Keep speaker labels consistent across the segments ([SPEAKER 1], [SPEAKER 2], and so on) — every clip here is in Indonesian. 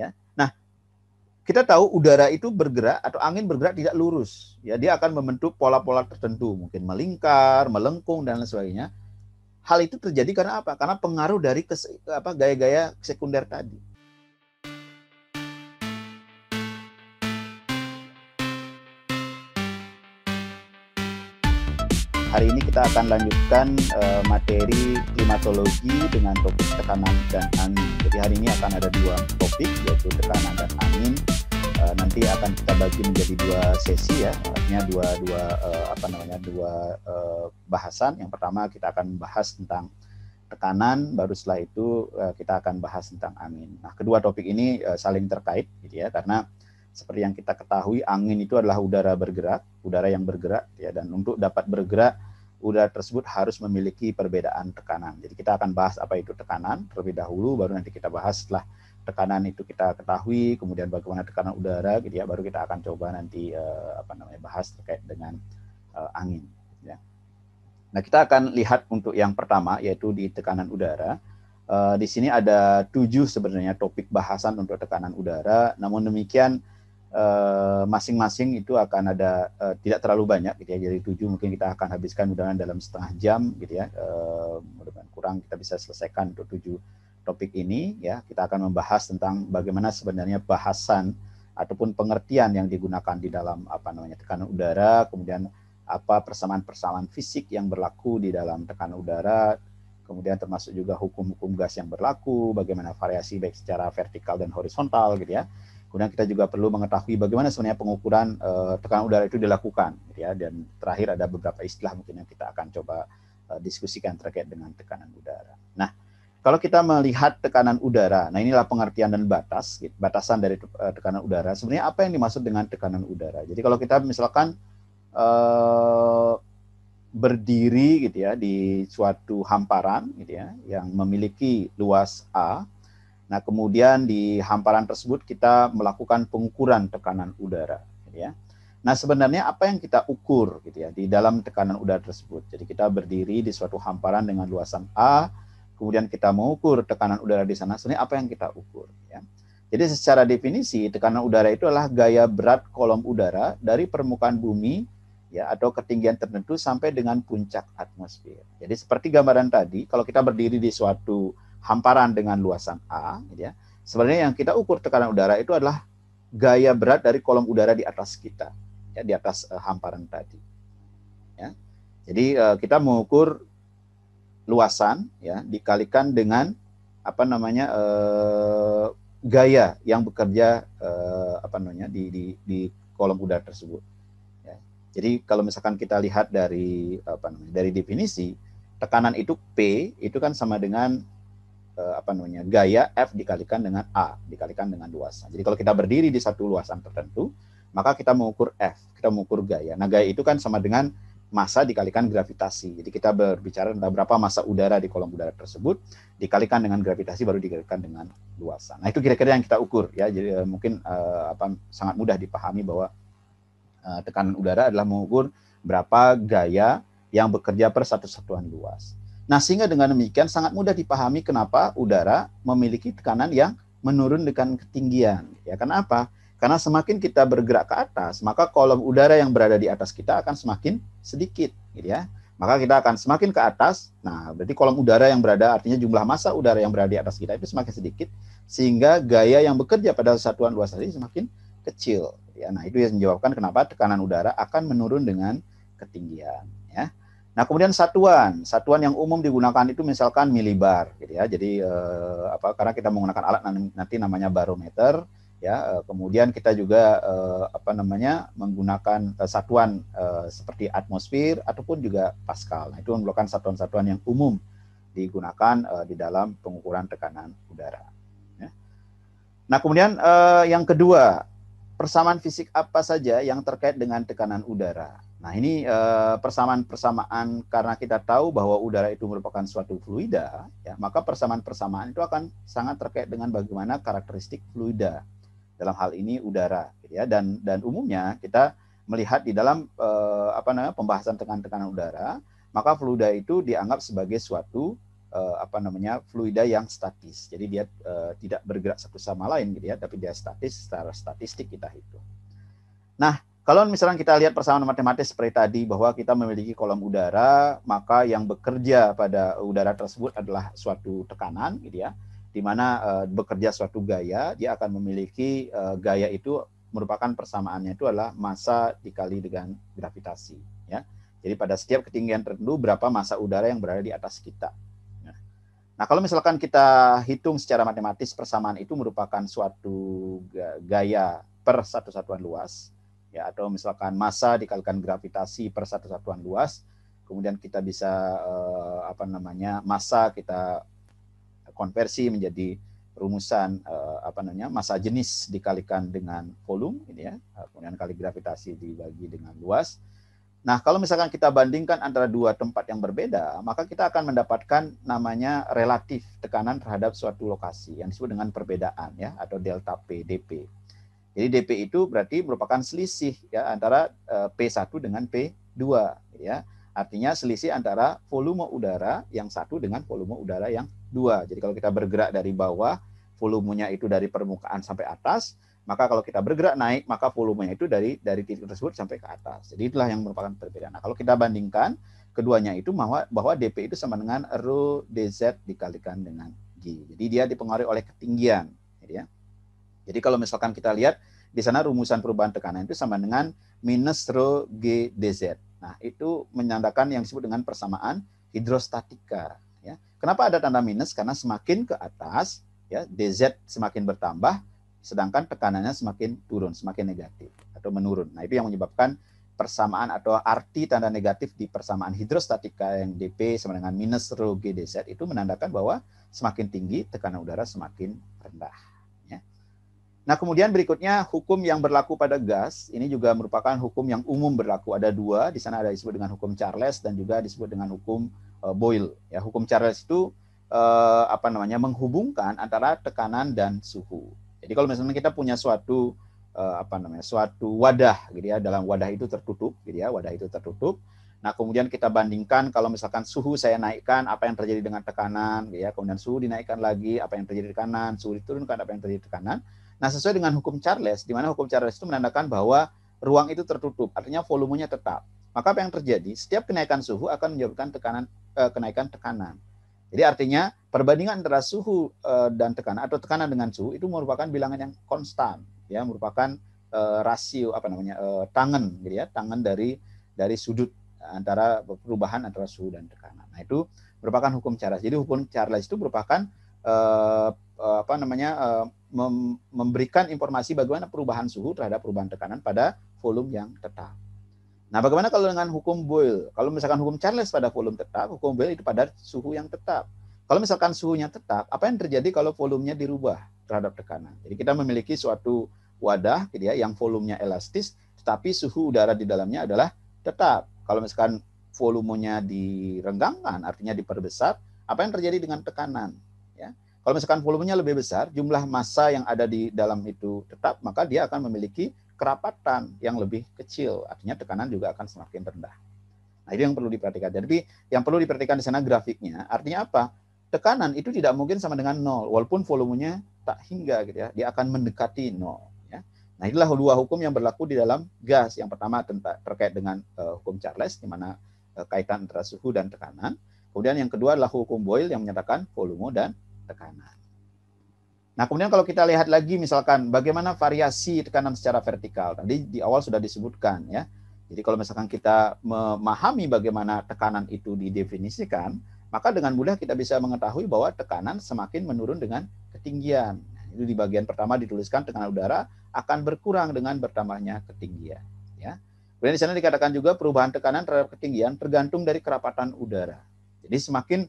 [SPEAKER 1] Ya. Nah, kita tahu udara itu bergerak atau angin bergerak tidak lurus. Ya, dia akan membentuk pola-pola tertentu, mungkin melingkar, melengkung dan lain sebagainya. Hal itu terjadi karena apa? Karena pengaruh dari gaya-gaya sekunder tadi. Hari ini kita akan lanjutkan uh, materi klimatologi dengan topik tekanan dan angin. Jadi hari ini akan ada dua topik yaitu tekanan dan angin. Uh, nanti akan kita bagi menjadi dua sesi ya, artinya dua dua uh, apa namanya dua uh, bahasan. Yang pertama kita akan bahas tentang tekanan, baru setelah itu uh, kita akan bahas tentang angin. Nah, kedua topik ini uh, saling terkait gitu ya karena seperti yang kita ketahui angin itu adalah udara bergerak, udara yang bergerak ya dan untuk dapat bergerak udara tersebut harus memiliki perbedaan tekanan. Jadi kita akan bahas apa itu tekanan terlebih dahulu baru nanti kita bahas setelah tekanan itu kita ketahui kemudian bagaimana tekanan udara gitu ya baru kita akan coba nanti uh, apa namanya bahas terkait dengan uh, angin ya. Nah, kita akan lihat untuk yang pertama yaitu di tekanan udara. Uh, di sini ada tujuh sebenarnya topik bahasan untuk tekanan udara. Namun demikian Eh, masing-masing uh, itu akan ada uh, tidak terlalu banyak gitu ya. Jadi tujuh mungkin kita akan habiskan mudah dalam setengah jam gitu ya. Uh, mudah-mudahan kurang kita bisa selesaikan untuk tujuh topik ini ya. Kita akan membahas tentang bagaimana sebenarnya bahasan ataupun pengertian yang digunakan di dalam apa namanya tekanan udara kemudian apa persamaan-persamaan fisik yang berlaku di dalam tekanan udara kemudian termasuk juga hukum-hukum gas yang berlaku bagaimana variasi baik secara vertikal dan horizontal gitu ya Kemudian kita juga perlu mengetahui bagaimana sebenarnya pengukuran uh, tekanan udara itu dilakukan, gitu ya. Dan terakhir ada beberapa istilah mungkin yang kita akan coba uh, diskusikan terkait dengan tekanan udara. Nah, kalau kita melihat tekanan udara, nah inilah pengertian dan batas, gitu, batasan dari uh, tekanan udara. Sebenarnya apa yang dimaksud dengan tekanan udara? Jadi kalau kita misalkan uh, berdiri gitu ya di suatu hamparan gitu ya yang memiliki luas A Nah, kemudian di hamparan tersebut kita melakukan pengukuran tekanan udara, gitu ya. Nah, sebenarnya apa yang kita ukur gitu ya di dalam tekanan udara tersebut. Jadi kita berdiri di suatu hamparan dengan luasan A, kemudian kita mengukur tekanan udara di sana. Sebenarnya apa yang kita ukur ya. Jadi secara definisi tekanan udara itu adalah gaya berat kolom udara dari permukaan bumi ya atau ketinggian tertentu sampai dengan puncak atmosfer. Jadi seperti gambaran tadi, kalau kita berdiri di suatu hamparan dengan luasan A, gitu ya. Sebenarnya yang kita ukur tekanan udara itu adalah gaya berat dari kolom udara di atas kita, ya di atas uh, hamparan tadi. Ya. Jadi uh, kita mengukur luasan ya dikalikan dengan apa namanya uh, gaya yang bekerja apa namanya di, di di kolom udara tersebut. Ya. Jadi kalau misalkan kita lihat dari apa namanya dari definisi tekanan itu P itu kan sama dengan eh, apa namanya gaya F dikalikan dengan A dikalikan dengan luasan. Jadi kalau kita berdiri di satu luasan tertentu, maka kita mengukur F, kita mengukur gaya. Nah gaya itu kan sama dengan massa dikalikan gravitasi. Jadi kita berbicara tentang berapa massa udara di kolom udara tersebut dikalikan dengan gravitasi baru dikalikan dengan luasan. Nah itu kira-kira yang kita ukur ya. Jadi uh, mungkin uh, apa sangat mudah dipahami bahwa uh, tekanan udara adalah mengukur berapa gaya yang bekerja per satu satuan luas. Nah, sehingga dengan demikian sangat mudah dipahami kenapa udara memiliki tekanan yang menurun dengan ketinggian. Ya, kenapa? Karena semakin kita bergerak ke atas, maka kolom udara yang berada di atas kita akan semakin sedikit, gitu ya. Maka kita akan semakin ke atas. Nah, berarti kolom udara yang berada artinya jumlah massa udara yang berada di atas kita itu semakin sedikit sehingga gaya yang bekerja pada satuan luas tadi semakin kecil. Ya, nah itu yang menjawabkan kenapa tekanan udara akan menurun dengan ketinggian. Nah, kemudian satuan, satuan yang umum digunakan itu misalkan milibar, gitu ya. Jadi eh, apa? Karena kita menggunakan alat nanti namanya barometer, ya. Eh, kemudian kita juga eh, apa namanya menggunakan eh, satuan eh, seperti atmosfer ataupun juga Pascal. Nah, itu merupakan satuan-satuan yang umum digunakan eh, di dalam pengukuran tekanan udara. Ya. Nah, kemudian eh, yang kedua, persamaan fisik apa saja yang terkait dengan tekanan udara? Nah, ini eh, persamaan-persamaan karena kita tahu bahwa udara itu merupakan suatu fluida, ya, maka persamaan-persamaan itu akan sangat terkait dengan bagaimana karakteristik fluida. Dalam hal ini udara, gitu ya. Dan dan umumnya kita melihat di dalam eh, apa namanya pembahasan tekanan-tekanan udara, maka fluida itu dianggap sebagai suatu uh, apa namanya fluida yang statis. Jadi dia uh, tidak bergerak satu sama lain gitu ya, tapi dia statis secara statistik kita hitung. Nah, kalau misalnya kita lihat persamaan matematis seperti tadi bahwa kita memiliki kolom udara, maka yang bekerja pada udara tersebut adalah suatu tekanan gitu ya, di mana uh, bekerja suatu gaya, dia akan memiliki uh, gaya itu merupakan persamaannya itu adalah massa dikali dengan gravitasi ya. Jadi pada setiap ketinggian tertentu berapa massa udara yang berada di atas kita Nah, kalau misalkan kita hitung secara matematis persamaan itu merupakan suatu gaya per satu satuan luas, ya atau misalkan massa dikalikan gravitasi per satu satuan luas, kemudian kita bisa eh, apa namanya massa kita konversi menjadi rumusan eh, apa namanya massa jenis dikalikan dengan volume, ini ya, kemudian kali gravitasi dibagi dengan luas, Nah, kalau misalkan kita bandingkan antara dua tempat yang berbeda, maka kita akan mendapatkan namanya relatif tekanan terhadap suatu lokasi yang disebut dengan perbedaan ya atau delta P dP. Jadi dP itu berarti merupakan selisih ya antara eh, P1 dengan P2 ya. Artinya selisih antara volume udara yang satu dengan volume udara yang dua. Jadi kalau kita bergerak dari bawah, volumenya itu dari permukaan sampai atas, maka kalau kita bergerak naik, maka volumenya itu dari dari titik tersebut sampai ke atas. Jadi itulah yang merupakan perbedaan. Nah, kalau kita bandingkan keduanya itu bahwa bahwa dp itu sama dengan rho dz dikalikan dengan g. Jadi dia dipengaruhi oleh ketinggian, gitu ya. Jadi kalau misalkan kita lihat di sana rumusan perubahan tekanan itu sama dengan minus rho g dz. Nah, itu menandakan yang disebut dengan persamaan hidrostatika, ya. Kenapa ada tanda minus? Karena semakin ke atas, ya, dz semakin bertambah, sedangkan tekanannya semakin turun, semakin negatif atau menurun. Nah, itu yang menyebabkan persamaan atau arti tanda negatif di persamaan hidrostatika yang dP sama dengan minus rho G dz itu menandakan bahwa semakin tinggi tekanan udara semakin rendah. Nah kemudian berikutnya hukum yang berlaku pada gas ini juga merupakan hukum yang umum berlaku ada dua di sana ada disebut dengan hukum Charles dan juga disebut dengan hukum uh, Boyle. Ya hukum Charles itu uh, apa namanya menghubungkan antara tekanan dan suhu. Jadi kalau misalnya kita punya suatu uh, apa namanya suatu wadah gitu ya dalam wadah itu tertutup gitu ya wadah itu tertutup nah kemudian kita bandingkan kalau misalkan suhu saya naikkan apa yang terjadi dengan tekanan gitu ya kemudian suhu dinaikkan lagi apa yang terjadi di kanan suhu diturunkan apa yang terjadi di kanan nah sesuai dengan hukum Charles di mana hukum Charles itu menandakan bahwa ruang itu tertutup artinya volumenya tetap maka apa yang terjadi setiap kenaikan suhu akan menyebabkan tekanan eh, kenaikan tekanan jadi artinya perbandingan antara suhu eh, dan tekanan atau tekanan dengan suhu itu merupakan bilangan yang konstan, ya merupakan uh, rasio apa namanya uh, tangan, gitu ya, tangan dari dari sudut antara perubahan antara suhu dan tekanan. Nah itu merupakan hukum Charles. Jadi hukum Charles itu merupakan uh, apa namanya uh, mem memberikan informasi bagaimana perubahan suhu terhadap perubahan tekanan pada volume yang tetap. Nah, bagaimana kalau dengan hukum Boyle? Kalau misalkan hukum Charles pada volume tetap, hukum Boyle itu pada suhu yang tetap. Kalau misalkan suhunya tetap, apa yang terjadi kalau volumenya dirubah terhadap tekanan? Jadi kita memiliki suatu wadah gitu ya, yang volumenya elastis, tetapi suhu udara di dalamnya adalah tetap. Kalau misalkan volumenya direnggangkan, artinya diperbesar, apa yang terjadi dengan tekanan? Kalau misalkan volumenya lebih besar, jumlah massa yang ada di dalam itu tetap, maka dia akan memiliki kerapatan yang lebih kecil, artinya tekanan juga akan semakin rendah. Nah, itu yang perlu diperhatikan. Jadi yang perlu diperhatikan di sana grafiknya, artinya apa? Tekanan itu tidak mungkin sama dengan nol, walaupun volumenya tak hingga gitu ya, dia akan mendekati nol. Ya. Nah, inilah dua hukum yang berlaku di dalam gas. Yang pertama terkait dengan uh, hukum Charles, di mana uh, kaitan antara suhu dan tekanan. Kemudian yang kedua adalah hukum Boyle yang menyatakan volume dan tekanan. Nah, kemudian kalau kita lihat lagi misalkan bagaimana variasi tekanan secara vertikal. Tadi di awal sudah disebutkan ya. Jadi kalau misalkan kita memahami bagaimana tekanan itu didefinisikan, maka dengan mudah kita bisa mengetahui bahwa tekanan semakin menurun dengan ketinggian. Nah, itu di bagian pertama dituliskan tekanan udara akan berkurang dengan bertambahnya ketinggian. Ya. Kemudian di sana dikatakan juga perubahan tekanan terhadap ketinggian tergantung dari kerapatan udara. Jadi semakin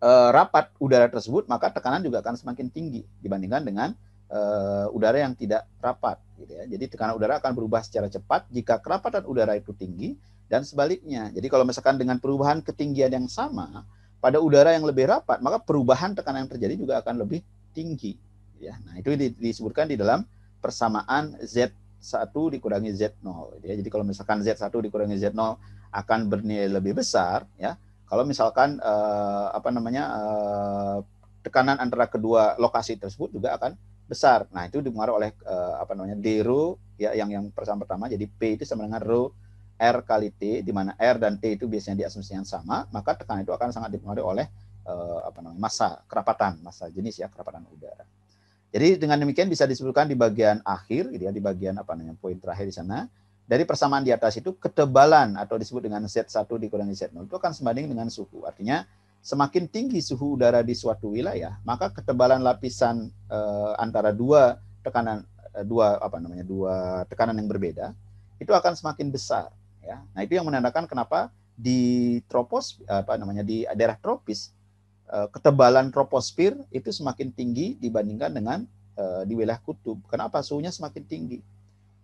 [SPEAKER 1] uh, rapat udara tersebut, maka tekanan juga akan semakin tinggi dibandingkan dengan uh, udara yang tidak rapat. Gitu ya. Jadi tekanan udara akan berubah secara cepat jika kerapatan udara itu tinggi dan sebaliknya. Jadi kalau misalkan dengan perubahan ketinggian yang sama pada udara yang lebih rapat, maka perubahan tekanan yang terjadi juga akan lebih tinggi. Ya, nah itu disebutkan di dalam persamaan Z1 dikurangi Z0. Ya. Jadi kalau misalkan Z1 dikurangi Z0 akan bernilai lebih besar, ya kalau misalkan uh, apa namanya uh, tekanan antara kedua lokasi tersebut juga akan besar. Nah, itu dipengaruhi oleh uh, apa namanya ya yang yang pertama pertama jadi P itu sama dengan rho R kali T di mana R dan T itu biasanya diasumsikan sama, maka tekanan itu akan sangat dipengaruhi oleh uh, apa namanya massa kerapatan, massa jenis ya kerapatan udara. Jadi dengan demikian bisa disebutkan di bagian akhir, gitu ya, di bagian apa namanya poin terakhir di sana, dari persamaan di atas itu ketebalan atau disebut dengan Z1 dikurangi Z0 itu akan sebanding dengan suhu. Artinya semakin tinggi suhu udara di suatu wilayah, maka ketebalan lapisan eh, antara dua tekanan eh, dua apa namanya dua tekanan yang berbeda itu akan semakin besar. Ya, nah itu yang menandakan kenapa di tropos apa namanya di daerah tropis Eh, ketebalan troposfer itu semakin tinggi dibandingkan dengan di wilayah kutub. Kenapa? Suhunya semakin tinggi.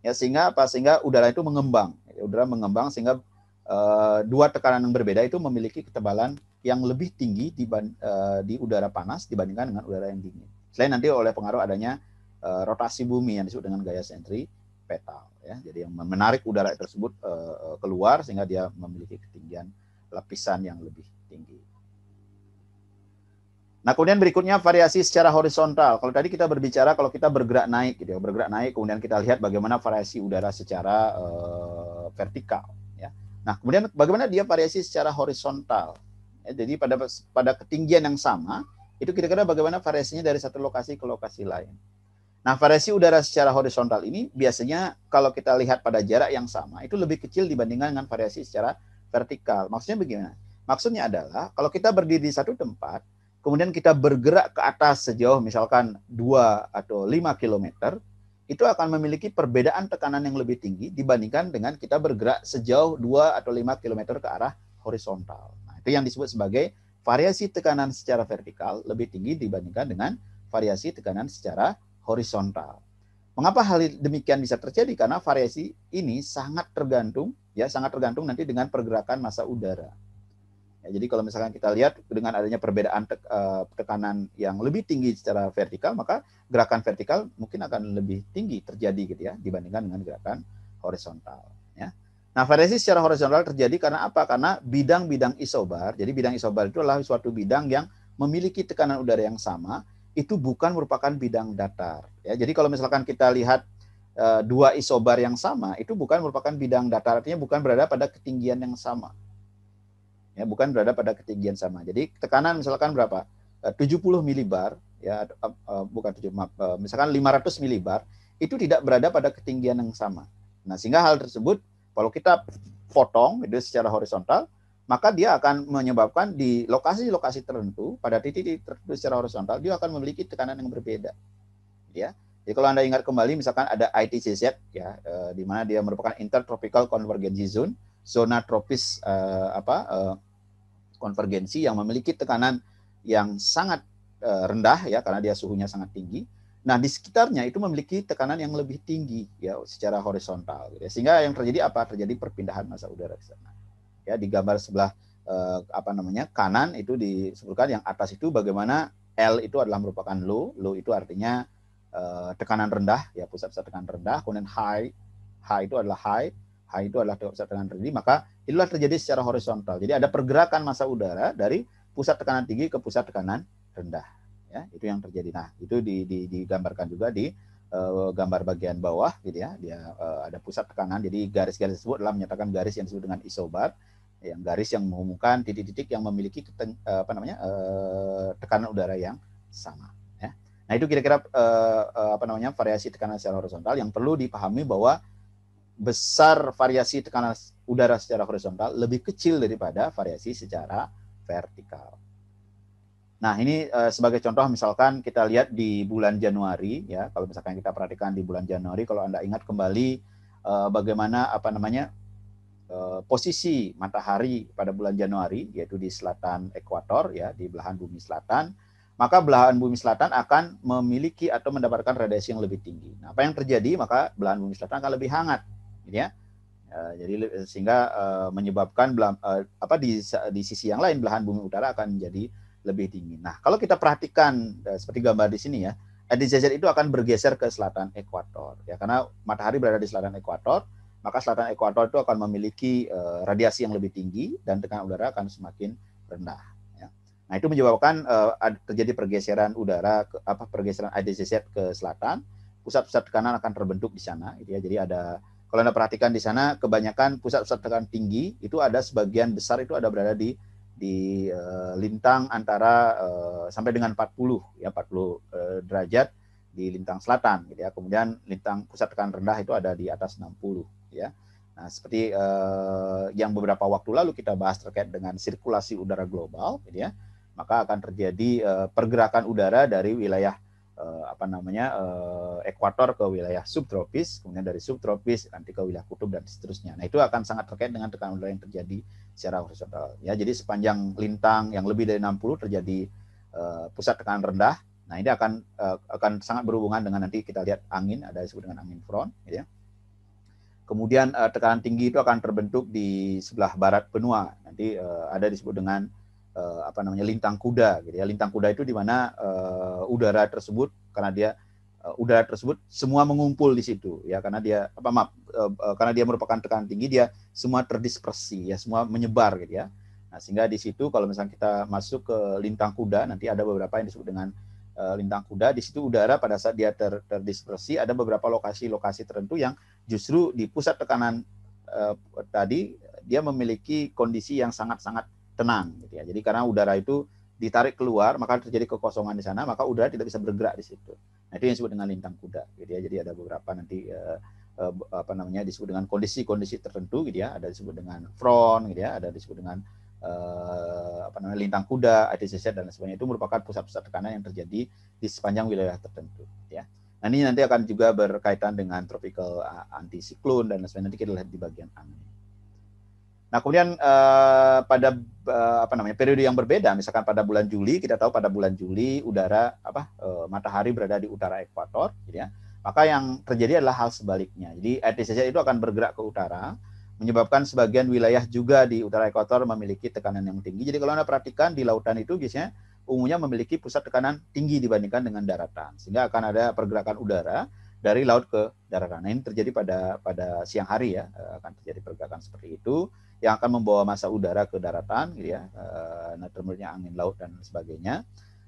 [SPEAKER 1] Ya sehingga apa? Sehingga udara itu mengembang. Ya, udara mengembang sehingga uh, dua tekanan yang berbeda itu memiliki ketebalan yang lebih tinggi di, uh, di udara panas dibandingkan dengan udara yang dingin. Selain nanti oleh pengaruh adanya uh, rotasi bumi yang disebut dengan gaya sentripetal ya. Jadi yang menarik udara tersebut uh, keluar sehingga dia memiliki ketinggian lapisan yang lebih tinggi. Nah, kemudian berikutnya variasi secara horizontal. Kalau tadi kita berbicara kalau kita bergerak naik gitu ya, bergerak naik kemudian kita lihat bagaimana variasi udara secara uh, vertikal ya. Nah, kemudian bagaimana dia variasi secara horizontal? Ya, jadi pada pada ketinggian yang sama, itu kira-kira bagaimana variasinya dari satu lokasi ke lokasi lain. Nah, variasi udara secara horizontal ini biasanya kalau kita lihat pada jarak yang sama, itu lebih kecil dibandingkan dengan variasi secara vertikal. Maksudnya bagaimana? Maksudnya adalah kalau kita berdiri di satu tempat, kemudian kita bergerak ke atas sejauh misalkan 2 atau 5 km, itu akan memiliki perbedaan tekanan yang lebih tinggi dibandingkan dengan kita bergerak sejauh 2 atau 5 km ke arah horizontal. Nah, itu yang disebut sebagai variasi tekanan secara vertikal lebih tinggi dibandingkan dengan variasi tekanan secara horizontal. Mengapa hal demikian bisa terjadi? Karena variasi ini sangat tergantung ya sangat tergantung nanti dengan pergerakan massa udara. Ya, jadi kalau misalkan kita lihat dengan adanya perbedaan tek, uh, tekanan yang lebih tinggi secara vertikal, maka gerakan vertikal mungkin akan lebih tinggi terjadi gitu ya dibandingkan dengan gerakan horizontal. Ya. Nah, variasi secara horizontal terjadi karena apa? Karena bidang-bidang isobar. Jadi bidang isobar itu adalah suatu bidang yang memiliki tekanan udara yang sama, itu bukan merupakan bidang datar. Ya, jadi kalau misalkan kita lihat uh, dua isobar yang sama, itu bukan merupakan bidang datar, artinya bukan berada pada ketinggian yang sama ya bukan berada pada ketinggian sama. Jadi tekanan misalkan berapa? 70 eh, milibar ya uh, bukan 7 maaf, misalkan 500 milibar itu tidak berada pada ketinggian yang sama. Nah, sehingga hal tersebut kalau kita potong itu secara horizontal, maka dia akan menyebabkan di lokasi-lokasi tertentu pada titik-titik tertentu secara horizontal dia akan memiliki tekanan yang berbeda. Ya. Jadi kalau Anda ingat kembali misalkan ada ITCZ ya uh, di mana dia merupakan intertropical convergence zone, zona tropis uh, apa uh, konvergensi yang memiliki tekanan yang sangat eh, rendah ya karena dia suhunya sangat tinggi. Nah, di sekitarnya itu memiliki tekanan yang lebih tinggi ya secara horizontal gitu ya. Sehingga yang terjadi apa? Terjadi perpindahan massa udara ke sana. Ya, di gambar sebelah eh, apa namanya? kanan itu disebutkan yang atas itu bagaimana L itu adalah merupakan low. Low itu artinya eh, tekanan rendah ya pusat-pusat tekanan rendah, kemudian high. High itu adalah high H itu adalah pusat tekanan tinggi, maka itulah terjadi secara horizontal. Jadi ada pergerakan massa udara dari pusat tekanan tinggi ke pusat tekanan rendah. Ya, itu yang terjadi. Nah, itu di, di, digambarkan juga di uh, gambar bagian bawah, gitu ya. Dia uh, ada pusat tekanan. Jadi garis-garis tersebut adalah menyatakan garis yang disebut dengan isobar, yang garis yang menghubungkan titik-titik yang memiliki keten, uh, apa namanya uh, tekanan udara yang sama. Ya. Nah, itu kira-kira uh, uh, apa namanya variasi tekanan secara horizontal yang perlu dipahami bahwa besar variasi tekanan udara secara horizontal lebih kecil daripada variasi secara vertikal. Nah, ini uh, sebagai contoh misalkan kita lihat di bulan Januari ya, kalau misalkan kita perhatikan di bulan Januari kalau Anda ingat kembali uh, bagaimana apa namanya uh, posisi matahari pada bulan Januari yaitu di selatan ekuator ya, di belahan bumi selatan, maka belahan bumi selatan akan memiliki atau mendapatkan radiasi yang lebih tinggi. Nah, apa yang terjadi? Maka belahan bumi selatan akan lebih hangat ya. Uh, jadi sehingga uh, menyebabkan uh, apa di di sisi yang lain belahan bumi utara akan menjadi lebih dingin. Nah, kalau kita perhatikan uh, seperti gambar di sini ya, DJZ itu akan bergeser ke selatan ekuator ya karena matahari berada di selatan ekuator, maka selatan ekuator itu akan memiliki radiasi yang lebih tinggi dan tekanan udara akan semakin rendah. Ya. Nah itu menyebabkan terjadi pergeseran udara, ke, apa pergeseran IDCZ ke selatan, pusat-pusat tekanan akan terbentuk di sana. Gitu ya. Jadi ada kalau anda perhatikan di sana, kebanyakan pusat-pusat tekanan tinggi itu ada sebagian besar itu ada berada di di uh, lintang antara uh, sampai dengan 40 ya 40 uh, derajat di lintang selatan gitu ya. Kemudian lintang pusat tekanan rendah itu ada di atas 60 ya. Nah, seperti yang beberapa waktu lalu kita bahas terkait dengan sirkulasi udara global gitu ya. Maka akan terjadi pergerakan udara dari wilayah uh, apa namanya uh, ekuator ke wilayah subtropis, kemudian dari subtropis nanti ke wilayah kutub dan seterusnya. Nah, itu akan sangat terkait dengan tekanan udara yang terjadi secara horizontal. Ya, jadi sepanjang lintang yang lebih dari 60 terjadi uh, pusat tekanan rendah. Nah, ini akan uh, akan sangat berhubungan dengan nanti kita lihat angin, ada disebut dengan angin front, gitu ya. Kemudian uh, tekanan tinggi itu akan terbentuk di sebelah barat benua. Nanti uh, ada disebut dengan uh, apa namanya lintang kuda gitu ya. Lintang kuda itu di mana uh, udara tersebut karena dia uh, udara tersebut semua mengumpul di situ ya karena dia apa maaf uh, karena dia merupakan tekanan tinggi dia semua terdispersi ya semua menyebar gitu ya. Nah, sehingga di situ kalau misalnya kita masuk ke lintang kuda nanti ada beberapa yang disebut dengan lintang kuda di situ udara pada saat dia ter, terdispersi ada beberapa lokasi-lokasi tertentu yang justru di pusat tekanan uh, tadi dia memiliki kondisi yang sangat-sangat tenang gitu ya. Jadi karena udara itu ditarik keluar maka terjadi kekosongan di sana maka udara tidak bisa bergerak di situ. Nah, itu yang disebut dengan lintang kuda gitu ya. Jadi ada beberapa nanti uh, uh, apa namanya disebut dengan kondisi-kondisi tertentu gitu ya. Ada disebut dengan front gitu ya, ada disebut dengan uh, apa namanya lintang kuda, ITCZ dan sebagainya itu merupakan pusat-pusat tekanan yang terjadi di sepanjang wilayah tertentu ya. Nah, ini nanti akan juga berkaitan dengan tropical antisiklon dan sebagainya nanti kita lihat di bagian angin. Nah, kemudian uh, pada uh, apa namanya periode yang berbeda, misalkan pada bulan Juli, kita tahu pada bulan Juli udara apa uh, matahari berada di utara ekuator, gitu ya. Maka yang terjadi adalah hal sebaliknya. Jadi ITCZ itu akan bergerak ke utara, menyebabkan sebagian wilayah juga di utara ekuator memiliki tekanan yang tinggi. Jadi kalau Anda perhatikan di lautan itu biasanya umumnya memiliki pusat tekanan tinggi dibandingkan dengan daratan. Sehingga akan ada pergerakan udara dari laut ke daratan. Nah, ini terjadi pada pada siang hari ya, akan terjadi pergerakan seperti itu yang akan membawa masa udara ke daratan gitu ya uh, nah termurnya angin laut dan sebagainya.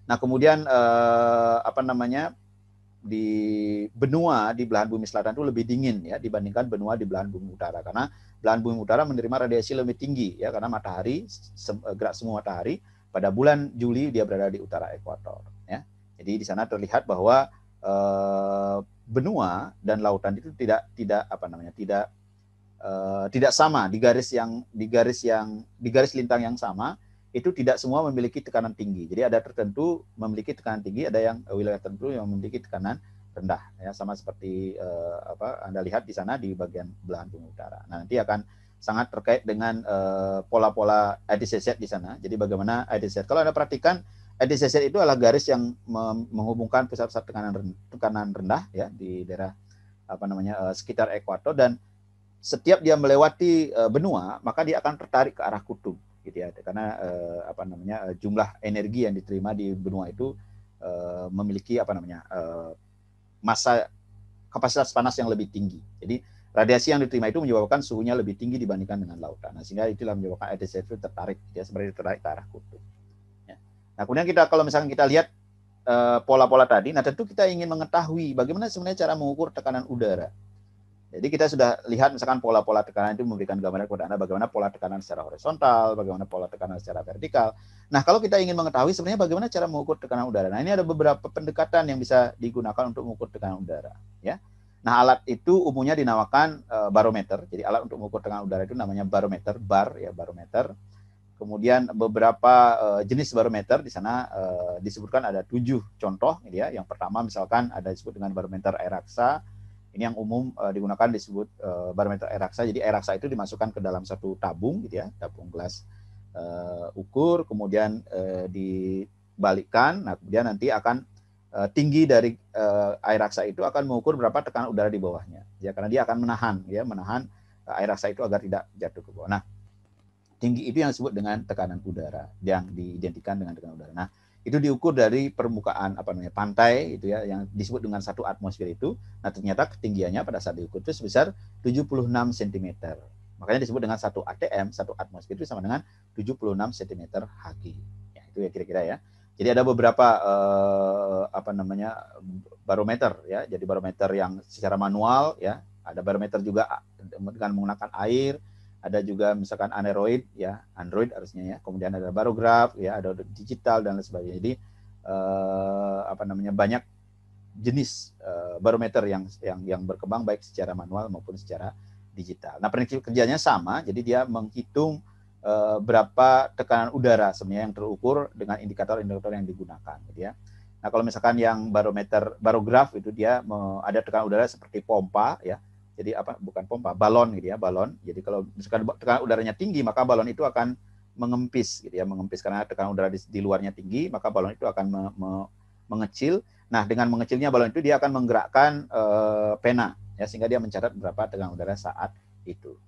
[SPEAKER 1] Nah kemudian uh, apa namanya di benua di belahan bumi selatan itu lebih dingin ya dibandingkan benua di belahan bumi utara. Karena belahan bumi utara menerima radiasi lebih tinggi ya karena matahari eh, gerak semua matahari pada bulan Juli dia berada di utara ekuator ya. Jadi di sana terlihat bahwa benua dan lautan itu tidak tidak apa namanya tidak uh, tidak sama di garis yang di garis yang di garis lintang yang sama itu tidak semua memiliki tekanan tinggi. Jadi ada tertentu memiliki tekanan tinggi, ada yang uh, wilayah tertentu yang memiliki tekanan rendah ya sama seperti uh, apa Anda lihat di sana di bagian belahan bumi utara. Nah, nanti akan sangat terkait dengan pola-pola uh, IDCZ di sana. Jadi bagaimana IDCZ? Kalau Anda perhatikan IDCZ itu adalah garis yang menghubungkan pusat-pusat tekanan tekanan rendah ya di daerah apa namanya uh, sekitar ekuator dan setiap dia melewati uh, benua maka dia akan tertarik ke arah kutub gitu ya. Karena uh, apa namanya uh, jumlah energi yang diterima di benua itu uh, memiliki apa namanya uh, masa kapasitas panas yang lebih tinggi. Jadi radiasi yang diterima itu menyebabkan suhunya lebih tinggi dibandingkan dengan lautan. Nah, sehingga itulah menyebabkan itu tertarik ya seperti tertarik ke arah kutub ya. nah kemudian kita kalau misalnya kita lihat pola-pola tadi nah tentu kita ingin mengetahui bagaimana sebenarnya cara mengukur tekanan udara jadi kita sudah lihat misalkan pola-pola tekanan itu memberikan gambaran kepada Anda bagaimana pola tekanan secara horizontal, bagaimana pola tekanan secara vertikal. Nah, kalau kita ingin mengetahui sebenarnya bagaimana cara mengukur tekanan udara. Nah, ini ada beberapa pendekatan yang bisa digunakan untuk mengukur tekanan udara, ya. Nah, alat itu umumnya dinamakan uh, barometer. Jadi alat untuk mengukur tekanan udara itu namanya barometer, bar ya, barometer. Kemudian beberapa uh, jenis barometer di sana uh, disebutkan ada tujuh contoh, ya. Yang pertama misalkan ada disebut dengan barometer air raksa, ini yang umum uh, digunakan disebut uh, barometer air raksa. Jadi air raksa itu dimasukkan ke dalam satu tabung gitu ya, tabung gelas uh, ukur, kemudian uh, dibalikkan. Nah, kemudian nanti akan uh, tinggi dari uh, air raksa itu akan mengukur berapa tekanan udara di bawahnya. Ya, karena dia akan menahan ya, menahan uh, air raksa itu agar tidak jatuh ke bawah. Nah, tinggi itu yang disebut dengan tekanan udara yang diidentikan dengan tekanan udara. Nah, itu diukur dari permukaan apa namanya pantai itu ya yang disebut dengan satu atmosfer itu. Nah ternyata ketinggiannya pada saat diukur itu sebesar 76 cm. Makanya disebut dengan satu ATM, satu atmosfer itu sama dengan 76 cm Hg. Ya, itu ya kira-kira ya. Jadi ada beberapa uh, apa namanya barometer ya. Jadi barometer yang secara manual ya, ada barometer juga dengan menggunakan air, ada juga misalkan Android ya, Android harusnya ya. Kemudian ada barograf ya, ada digital dan lain sebagainya. Jadi uh, apa namanya banyak jenis uh, barometer yang yang yang berkembang baik secara manual maupun secara digital. Nah, prinsip kerjanya sama, jadi dia menghitung uh, berapa tekanan udara sebenarnya yang terukur dengan indikator-indikator yang digunakan, gitu ya. Nah, kalau misalkan yang barometer barograf itu dia ada tekanan udara seperti pompa, ya. Jadi apa? Bukan pompa, balon, gitu ya, balon. Jadi kalau misalkan tekanan udaranya tinggi, maka balon itu akan mengempis, gitu ya, mengempis karena tekanan udara di, di luarnya tinggi, maka balon itu akan me, me, mengecil. Nah, dengan mengecilnya balon itu dia akan menggerakkan uh, pena, ya sehingga dia mencatat berapa tegangan udara saat itu.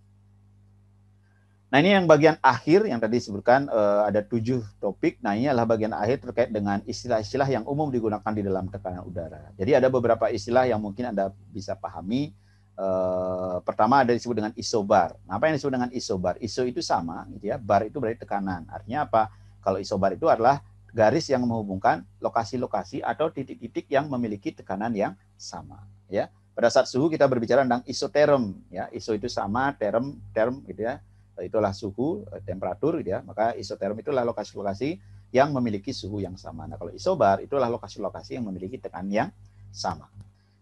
[SPEAKER 1] Nah ini yang bagian akhir yang tadi disebutkan uh, ada tujuh topik. Nah ini adalah bagian akhir terkait dengan istilah-istilah yang umum digunakan di dalam tekanan udara. Jadi ada beberapa istilah yang mungkin anda bisa pahami. Uh, pertama ada disebut dengan isobar. Nah, apa yang disebut dengan isobar? Iso itu sama, gitu ya. Bar itu berarti tekanan. Artinya apa? Kalau isobar itu adalah garis yang menghubungkan lokasi-lokasi atau titik-titik yang memiliki tekanan yang sama, ya. Pada saat suhu kita berbicara tentang isoterm, ya. Iso itu sama, term, term gitu ya. Itulah suhu, eh, temperatur gitu ya. Maka isoterm itulah lokasi-lokasi yang memiliki suhu yang sama. Nah, kalau isobar itulah lokasi-lokasi yang memiliki tekanan yang sama.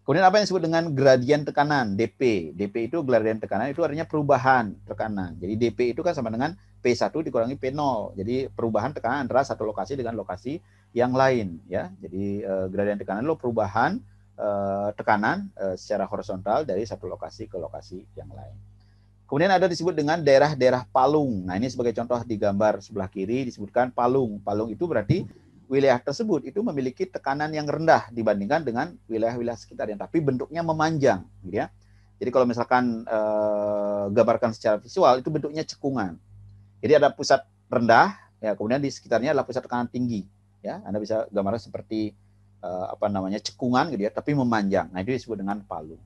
[SPEAKER 1] Kemudian apa yang disebut dengan gradien tekanan, DP. DP itu gradien tekanan itu artinya perubahan tekanan. Jadi DP itu kan sama dengan P1 dikurangi P0. Jadi perubahan tekanan antara satu lokasi dengan lokasi yang lain ya. Jadi eh, gradien tekanan itu perubahan uh, tekanan uh, secara horizontal dari satu lokasi ke lokasi yang lain. Kemudian ada disebut dengan daerah-daerah palung. Nah, ini sebagai contoh di gambar sebelah kiri disebutkan palung. Palung itu berarti wilayah tersebut itu memiliki tekanan yang rendah dibandingkan dengan wilayah-wilayah sekitarnya, tapi bentuknya memanjang, gitu ya. Jadi kalau misalkan uh, gambarkan secara visual itu bentuknya cekungan. Jadi ada pusat rendah, ya kemudian di sekitarnya adalah pusat tekanan tinggi, ya. Anda bisa gambarkan seperti uh, apa namanya cekungan gitu ya, tapi memanjang. Nah itu disebut dengan palu.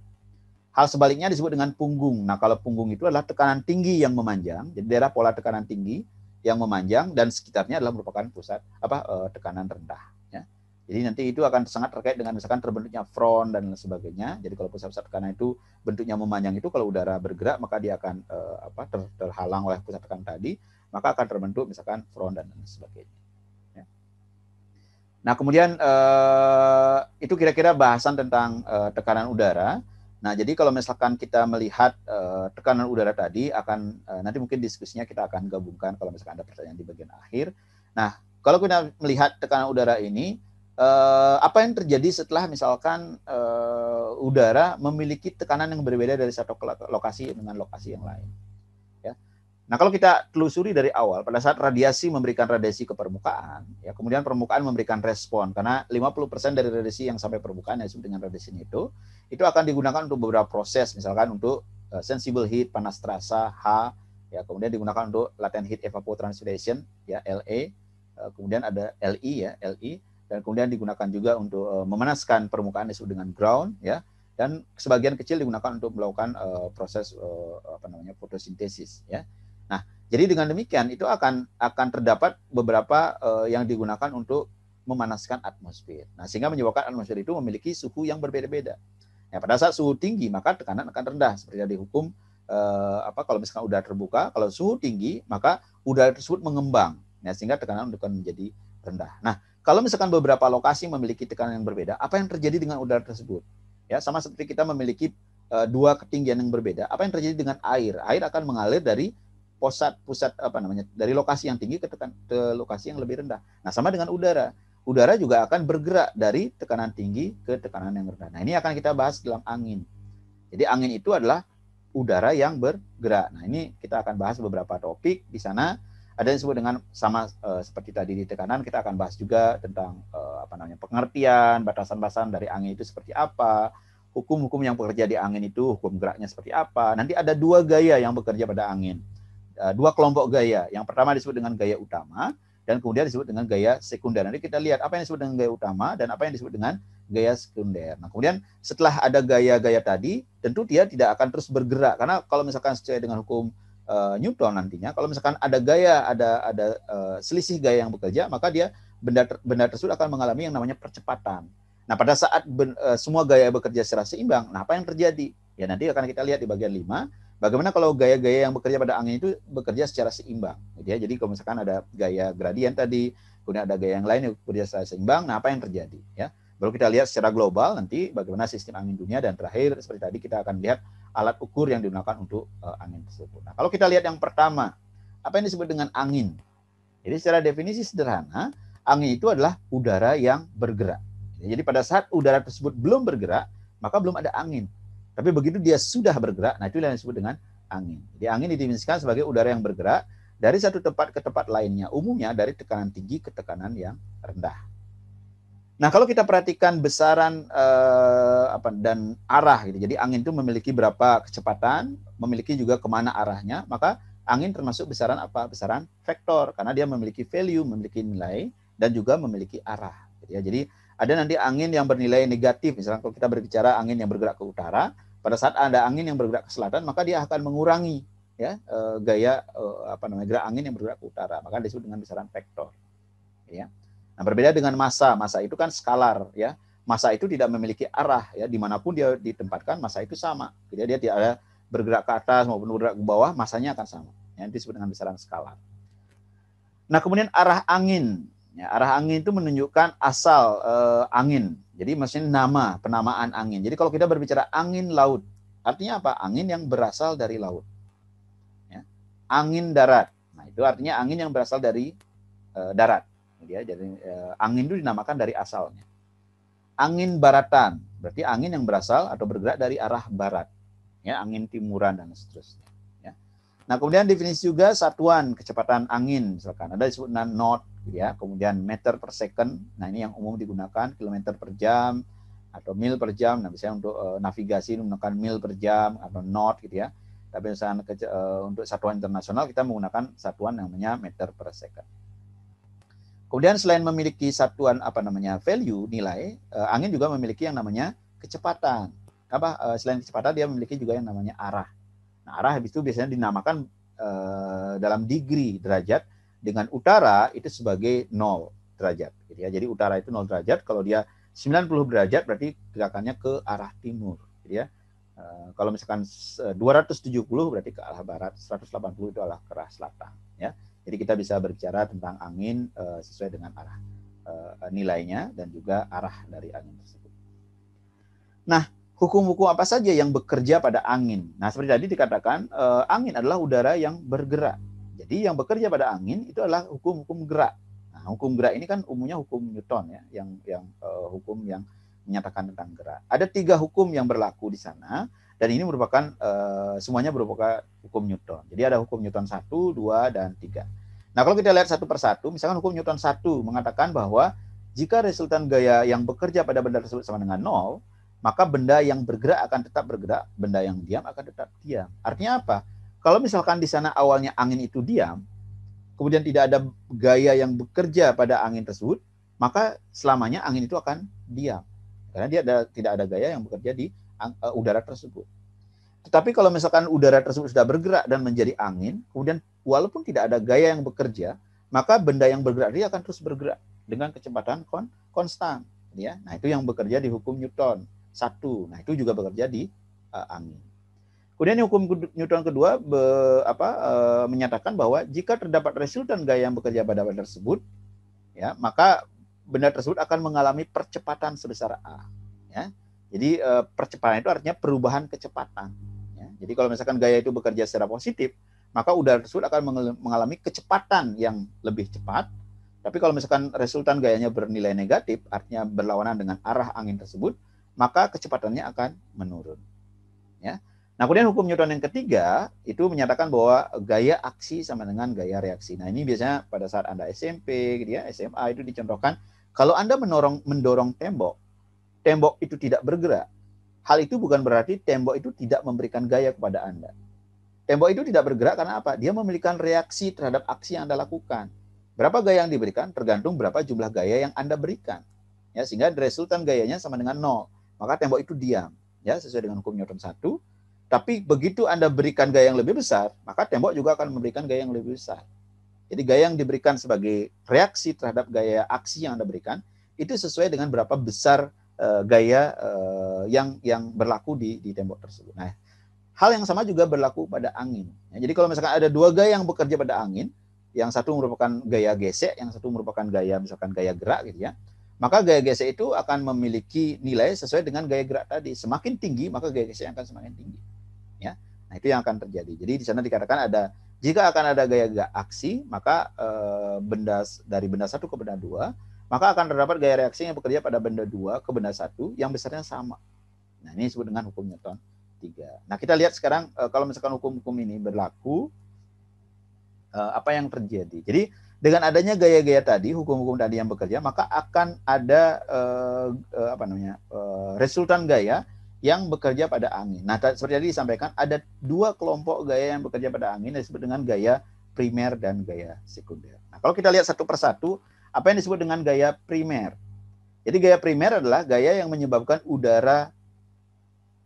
[SPEAKER 1] Hal sebaliknya disebut dengan punggung. Nah kalau punggung itu adalah tekanan tinggi yang memanjang, jadi daerah pola tekanan tinggi yang memanjang dan sekitarnya adalah merupakan pusat apa uh, tekanan rendah. Ya. Jadi nanti itu akan sangat terkait dengan misalkan terbentuknya front dan sebagainya. Jadi kalau pusat-pusat tekanan itu bentuknya memanjang itu kalau udara bergerak maka dia akan uh, apa ter, terhalang oleh pusat tekanan tadi, maka akan terbentuk misalkan front dan sebagainya. Nah, kemudian eh, itu kira-kira bahasan tentang eh, tekanan udara. Nah, jadi kalau misalkan kita melihat eh, tekanan udara tadi akan eh, nanti mungkin diskusinya kita akan gabungkan kalau misalkan ada pertanyaan di bagian akhir. Nah, kalau kita melihat tekanan udara ini eh, apa yang terjadi setelah misalkan eh, udara memiliki tekanan yang berbeda dari satu lokasi dengan lokasi yang lain. Nah, kalau kita telusuri dari awal, pada saat radiasi memberikan radiasi ke permukaan, ya kemudian permukaan memberikan respon, karena 50% dari radiasi yang sampai permukaan yang disebut dengan radiasi itu, itu akan digunakan untuk beberapa proses, misalkan untuk uh, sensible heat, panas terasa, H, ya kemudian digunakan untuk latent heat evapotranspiration, ya LE, uh, kemudian ada LI, ya LI, dan kemudian digunakan juga untuk uh, memanaskan permukaan disebut dengan ground, ya, dan sebagian kecil digunakan untuk melakukan uh, proses uh, apa namanya fotosintesis, ya. Nah, jadi dengan demikian itu akan akan terdapat beberapa uh, yang digunakan untuk memanaskan atmosfer. Nah, sehingga menyebabkan atmosfer itu memiliki suhu yang berbeda-beda. Ya, pada saat suhu tinggi maka tekanan akan rendah seperti yang dihukum uh, apa kalau misalkan udara terbuka, kalau suhu tinggi maka udara tersebut mengembang. Ya, sehingga tekanan akan menjadi rendah. Nah, kalau misalkan beberapa lokasi memiliki tekanan yang berbeda, apa yang terjadi dengan udara tersebut? Ya, sama seperti kita memiliki uh, dua ketinggian yang berbeda. Apa yang terjadi dengan air? Air akan mengalir dari pusat pusat apa namanya dari lokasi yang tinggi ke, tekan, ke lokasi yang lebih rendah. Nah sama dengan udara, udara juga akan bergerak dari tekanan tinggi ke tekanan yang rendah. Nah ini akan kita bahas dalam angin. Jadi angin itu adalah udara yang bergerak. Nah ini kita akan bahas beberapa topik di sana. Ada yang disebut dengan sama uh, seperti tadi di tekanan kita akan bahas juga tentang uh, apa namanya pengertian batasan-batasan dari angin itu seperti apa, hukum-hukum yang bekerja di angin itu hukum geraknya seperti apa. Nanti ada dua gaya yang bekerja pada angin dua kelompok gaya. Yang pertama disebut dengan gaya utama dan kemudian disebut dengan gaya sekunder. Nanti kita lihat apa yang disebut dengan gaya utama dan apa yang disebut dengan gaya sekunder. Nah, kemudian setelah ada gaya-gaya tadi, tentu dia tidak akan terus bergerak karena kalau misalkan sesuai dengan hukum uh, Newton nantinya kalau misalkan ada gaya ada ada uh, selisih gaya yang bekerja maka dia benda benda tersebut akan mengalami yang namanya percepatan. Nah, pada saat ben, uh, semua gaya bekerja secara seimbang, nah apa yang terjadi? Ya nanti akan kita lihat di bagian 5 bagaimana kalau gaya-gaya yang bekerja pada angin itu bekerja secara seimbang. Gitu ya. Jadi kalau misalkan ada gaya gradien tadi, kemudian ada gaya yang lain yang bekerja secara seimbang, nah apa yang terjadi? Ya, baru kita lihat secara global nanti bagaimana sistem angin dunia dan terakhir seperti tadi kita akan lihat alat ukur yang digunakan untuk uh, angin tersebut. Nah, kalau kita lihat yang pertama, apa yang disebut dengan angin? Jadi secara definisi sederhana, angin itu adalah udara yang bergerak. Jadi pada saat udara tersebut belum bergerak, maka belum ada angin. Tapi begitu dia sudah bergerak, nah itu yang disebut dengan angin. Jadi angin didefinisikan sebagai udara yang bergerak dari satu tempat ke tempat lainnya, umumnya dari tekanan tinggi ke tekanan yang rendah. Nah, kalau kita perhatikan besaran eh, apa dan arah gitu. Jadi angin itu memiliki berapa kecepatan, memiliki juga ke mana arahnya, maka angin termasuk besaran apa? Besaran vektor karena dia memiliki value, memiliki nilai dan juga memiliki arah. Gitu ya. Jadi ada nanti angin yang bernilai negatif. Misalnya kalau kita berbicara angin yang bergerak ke utara, pada saat ada angin yang bergerak ke selatan, maka dia akan mengurangi ya eh, gaya eh, apa namanya gerak angin yang bergerak ke utara. Maka disebut dengan besaran vektor. Ya. Nah, berbeda dengan masa. Masa itu kan skalar ya. Masa itu tidak memiliki arah ya di mana pun dia ditempatkan masa itu sama. Jadi dia tidak ada bergerak ke atas maupun bergerak ke bawah, masanya akan sama. Ya, disebut dengan besaran skalar. Nah, kemudian arah angin Ya, arah angin itu menunjukkan asal uh, angin. Jadi maksudnya nama, penamaan angin. Jadi kalau kita berbicara angin laut, artinya apa? Angin yang berasal dari laut. Ya. Angin darat. Nah, itu artinya angin yang berasal dari uh, darat. Ya, jadi uh, angin itu dinamakan dari asalnya. Angin baratan, berarti angin yang berasal atau bergerak dari arah barat. Ya, angin timuran dan seterusnya. Nah, kemudian definisi juga satuan kecepatan angin misalkan ada disebut knot Gitu ya. Kemudian meter per second, nah ini yang umum digunakan kilometer per jam atau mil per jam. Nah, misalnya untuk uh, navigasi menggunakan mil per jam atau knot gitu ya. Tapi misalnya ke, uh, untuk satuan internasional kita menggunakan satuan yang namanya meter per second. Kemudian selain memiliki satuan apa namanya value nilai, uh, angin juga memiliki yang namanya kecepatan. Apa uh, selain kecepatan dia memiliki juga yang namanya arah. Nah, arah itu biasanya dinamakan uh, dalam degree derajat dengan utara itu sebagai 0 derajat. Gitu ya. Jadi utara itu 0 derajat, kalau dia 90 derajat berarti gerakannya ke arah timur. Gitu ya. Uh, kalau misalkan 270 berarti ke arah barat, 180 itu adalah ke arah selatan. Ya. Jadi kita bisa berbicara tentang angin uh, sesuai dengan arah nilainya dan juga arah dari angin tersebut. Nah, hukum-hukum apa saja yang bekerja pada angin? Nah, seperti tadi dikatakan, uh, angin adalah udara yang bergerak jadi yang bekerja pada angin itu adalah hukum-hukum gerak. Nah, hukum gerak ini kan umumnya hukum Newton ya, yang yang uh, hukum yang menyatakan tentang gerak. Ada tiga hukum yang berlaku di sana dan ini merupakan uh, semuanya merupakan hukum Newton. Jadi ada hukum Newton satu, dua, dan tiga. Nah kalau kita lihat satu persatu, misalkan hukum Newton satu mengatakan bahwa jika resultan gaya yang bekerja pada benda tersebut sama dengan nol, maka benda yang bergerak akan tetap bergerak, benda yang diam akan tetap diam. Artinya apa? Kalau misalkan di sana awalnya angin itu diam, kemudian tidak ada gaya yang bekerja pada angin tersebut, maka selamanya angin itu akan diam. Karena dia ada, tidak ada gaya yang bekerja di uh, udara tersebut. Tetapi kalau misalkan udara tersebut sudah bergerak dan menjadi angin, kemudian walaupun tidak ada gaya yang bekerja, maka benda yang bergerak dia akan terus bergerak dengan kecepatan kon konstan. Ya, nah itu yang bekerja di hukum Newton satu. Nah itu juga bekerja di uh, angin. Kemudian hukum Newton kedua be, apa, e, menyatakan bahwa jika terdapat resultan gaya yang bekerja pada benda tersebut, ya maka benda tersebut akan mengalami percepatan sebesar a. Ya. Jadi e, percepatan itu artinya perubahan kecepatan. Ya. Jadi kalau misalkan gaya itu bekerja secara positif, maka udara tersebut akan mengalami kecepatan yang lebih cepat. Tapi kalau misalkan resultan gayanya bernilai negatif, artinya berlawanan dengan arah angin tersebut, maka kecepatannya akan menurun. Ya. Nah, kemudian hukum Newton yang ketiga itu menyatakan bahwa gaya aksi sama dengan gaya reaksi. Nah, ini biasanya pada saat Anda SMP, gitu ya, SMA itu dicontohkan kalau Anda mendorong mendorong tembok, tembok itu tidak bergerak. Hal itu bukan berarti tembok itu tidak memberikan gaya kepada Anda. Tembok itu tidak bergerak karena apa? Dia memiliki reaksi terhadap aksi yang Anda lakukan. Berapa gaya yang diberikan tergantung berapa jumlah gaya yang Anda berikan. Ya, sehingga resultan gayanya sama dengan nol. Maka tembok itu diam. Ya, sesuai dengan hukum Newton 1 Tapi begitu Anda berikan gaya yang lebih besar, maka tembok juga akan memberikan gaya yang lebih besar. Jadi gaya yang diberikan sebagai reaksi terhadap gaya aksi yang Anda berikan itu sesuai dengan berapa besar uh, gaya uh, yang yang berlaku di di tembok tersebut. Nah, hal yang sama juga berlaku pada angin. Ya, jadi kalau misalkan ada dua gaya yang bekerja pada angin, yang satu merupakan gaya gesek, yang satu merupakan gaya misalkan gaya gerak gitu ya maka gaya gesek itu akan memiliki nilai sesuai dengan gaya gerak tadi. Semakin tinggi, maka gaya gesek akan semakin tinggi. Ya. Nah, itu yang akan terjadi. Jadi di sana dikatakan ada jika akan ada gaya gaya aksi, maka e, benda dari benda satu ke benda dua, maka akan terdapat gaya reaksi yang bekerja pada benda dua ke benda satu yang besarnya sama. Nah, ini disebut dengan hukum Newton tiga. Nah, kita lihat sekarang e, kalau misalkan hukum-hukum ini berlaku, e, apa yang terjadi. Jadi dengan adanya gaya-gaya tadi, hukum-hukum tadi yang bekerja, maka akan ada uh, uh, apa namanya uh, resultan gaya yang bekerja pada angin. Nah, seperti tadi disampaikan, ada dua kelompok gaya yang bekerja pada angin disebut dengan gaya primer dan gaya sekunder. Nah, kalau kita lihat satu persatu, apa yang disebut dengan gaya primer? Jadi gaya primer adalah gaya yang menyebabkan udara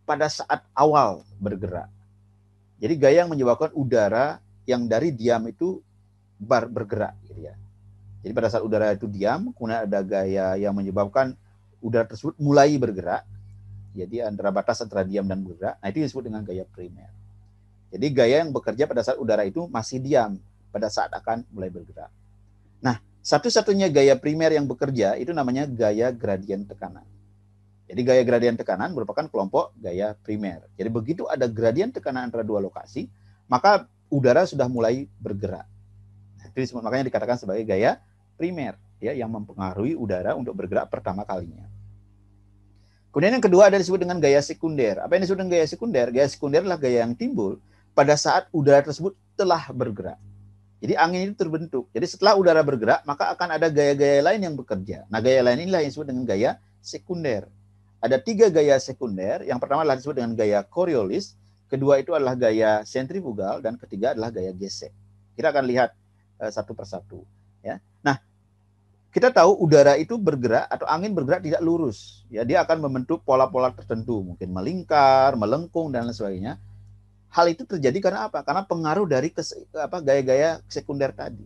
[SPEAKER 1] pada saat awal bergerak. Jadi gaya yang menyebabkan udara yang dari diam itu bar bergerak gitu ya. Jadi pada saat udara itu diam, kemudian ada gaya yang menyebabkan udara tersebut mulai bergerak. Jadi antara batas antara diam dan bergerak. Nah itu disebut dengan gaya primer. Jadi gaya yang bekerja pada saat udara itu masih diam pada saat akan mulai bergerak. Nah, satu-satunya gaya primer yang bekerja itu namanya gaya gradien tekanan. Jadi gaya gradien tekanan merupakan kelompok gaya primer. Jadi begitu ada gradien tekanan antara dua lokasi, maka udara sudah mulai bergerak. Itu makanya dikatakan sebagai gaya primer ya yang mempengaruhi udara untuk bergerak pertama kalinya. Kemudian yang kedua ada disebut dengan gaya sekunder. Apa yang disebut dengan gaya sekunder? Gaya sekunder adalah gaya yang timbul pada saat udara tersebut telah bergerak. Jadi angin itu terbentuk. Jadi setelah udara bergerak, maka akan ada gaya-gaya lain yang bekerja. Nah, gaya lain inilah yang disebut dengan gaya sekunder. Ada tiga gaya sekunder. Yang pertama adalah disebut dengan gaya Coriolis, kedua itu adalah gaya sentrifugal, dan ketiga adalah gaya gesek. Kita akan lihat uh, satu persatu. Ya. Nah, kita tahu udara itu bergerak atau angin bergerak tidak lurus. Ya, dia akan membentuk pola-pola tertentu, mungkin melingkar, melengkung dan lain sebagainya. Hal itu terjadi karena apa? Karena pengaruh dari gaya-gaya sekunder tadi.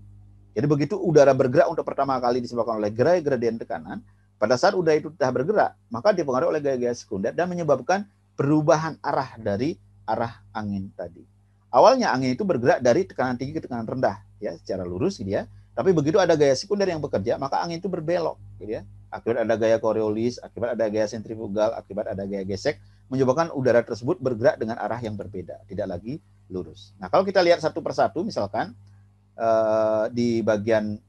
[SPEAKER 1] Jadi begitu udara bergerak untuk pertama kali disebabkan oleh gerai gradien tekanan, pada saat udara itu sudah bergerak, maka dipengaruhi oleh gaya-gaya sekunder dan menyebabkan perubahan arah dari arah angin tadi. Awalnya angin itu bergerak dari tekanan tinggi ke tekanan rendah ya secara lurus gitu ya. Tapi begitu ada gaya sekunder yang bekerja, maka angin itu berbelok gitu ya. Akibat ada gaya Coriolis, akibat ada gaya sentrifugal, akibat ada gaya gesek, menyebabkan udara tersebut bergerak dengan arah yang berbeda, tidak lagi lurus. Nah, kalau kita lihat satu persatu, misalkan eh, di bagian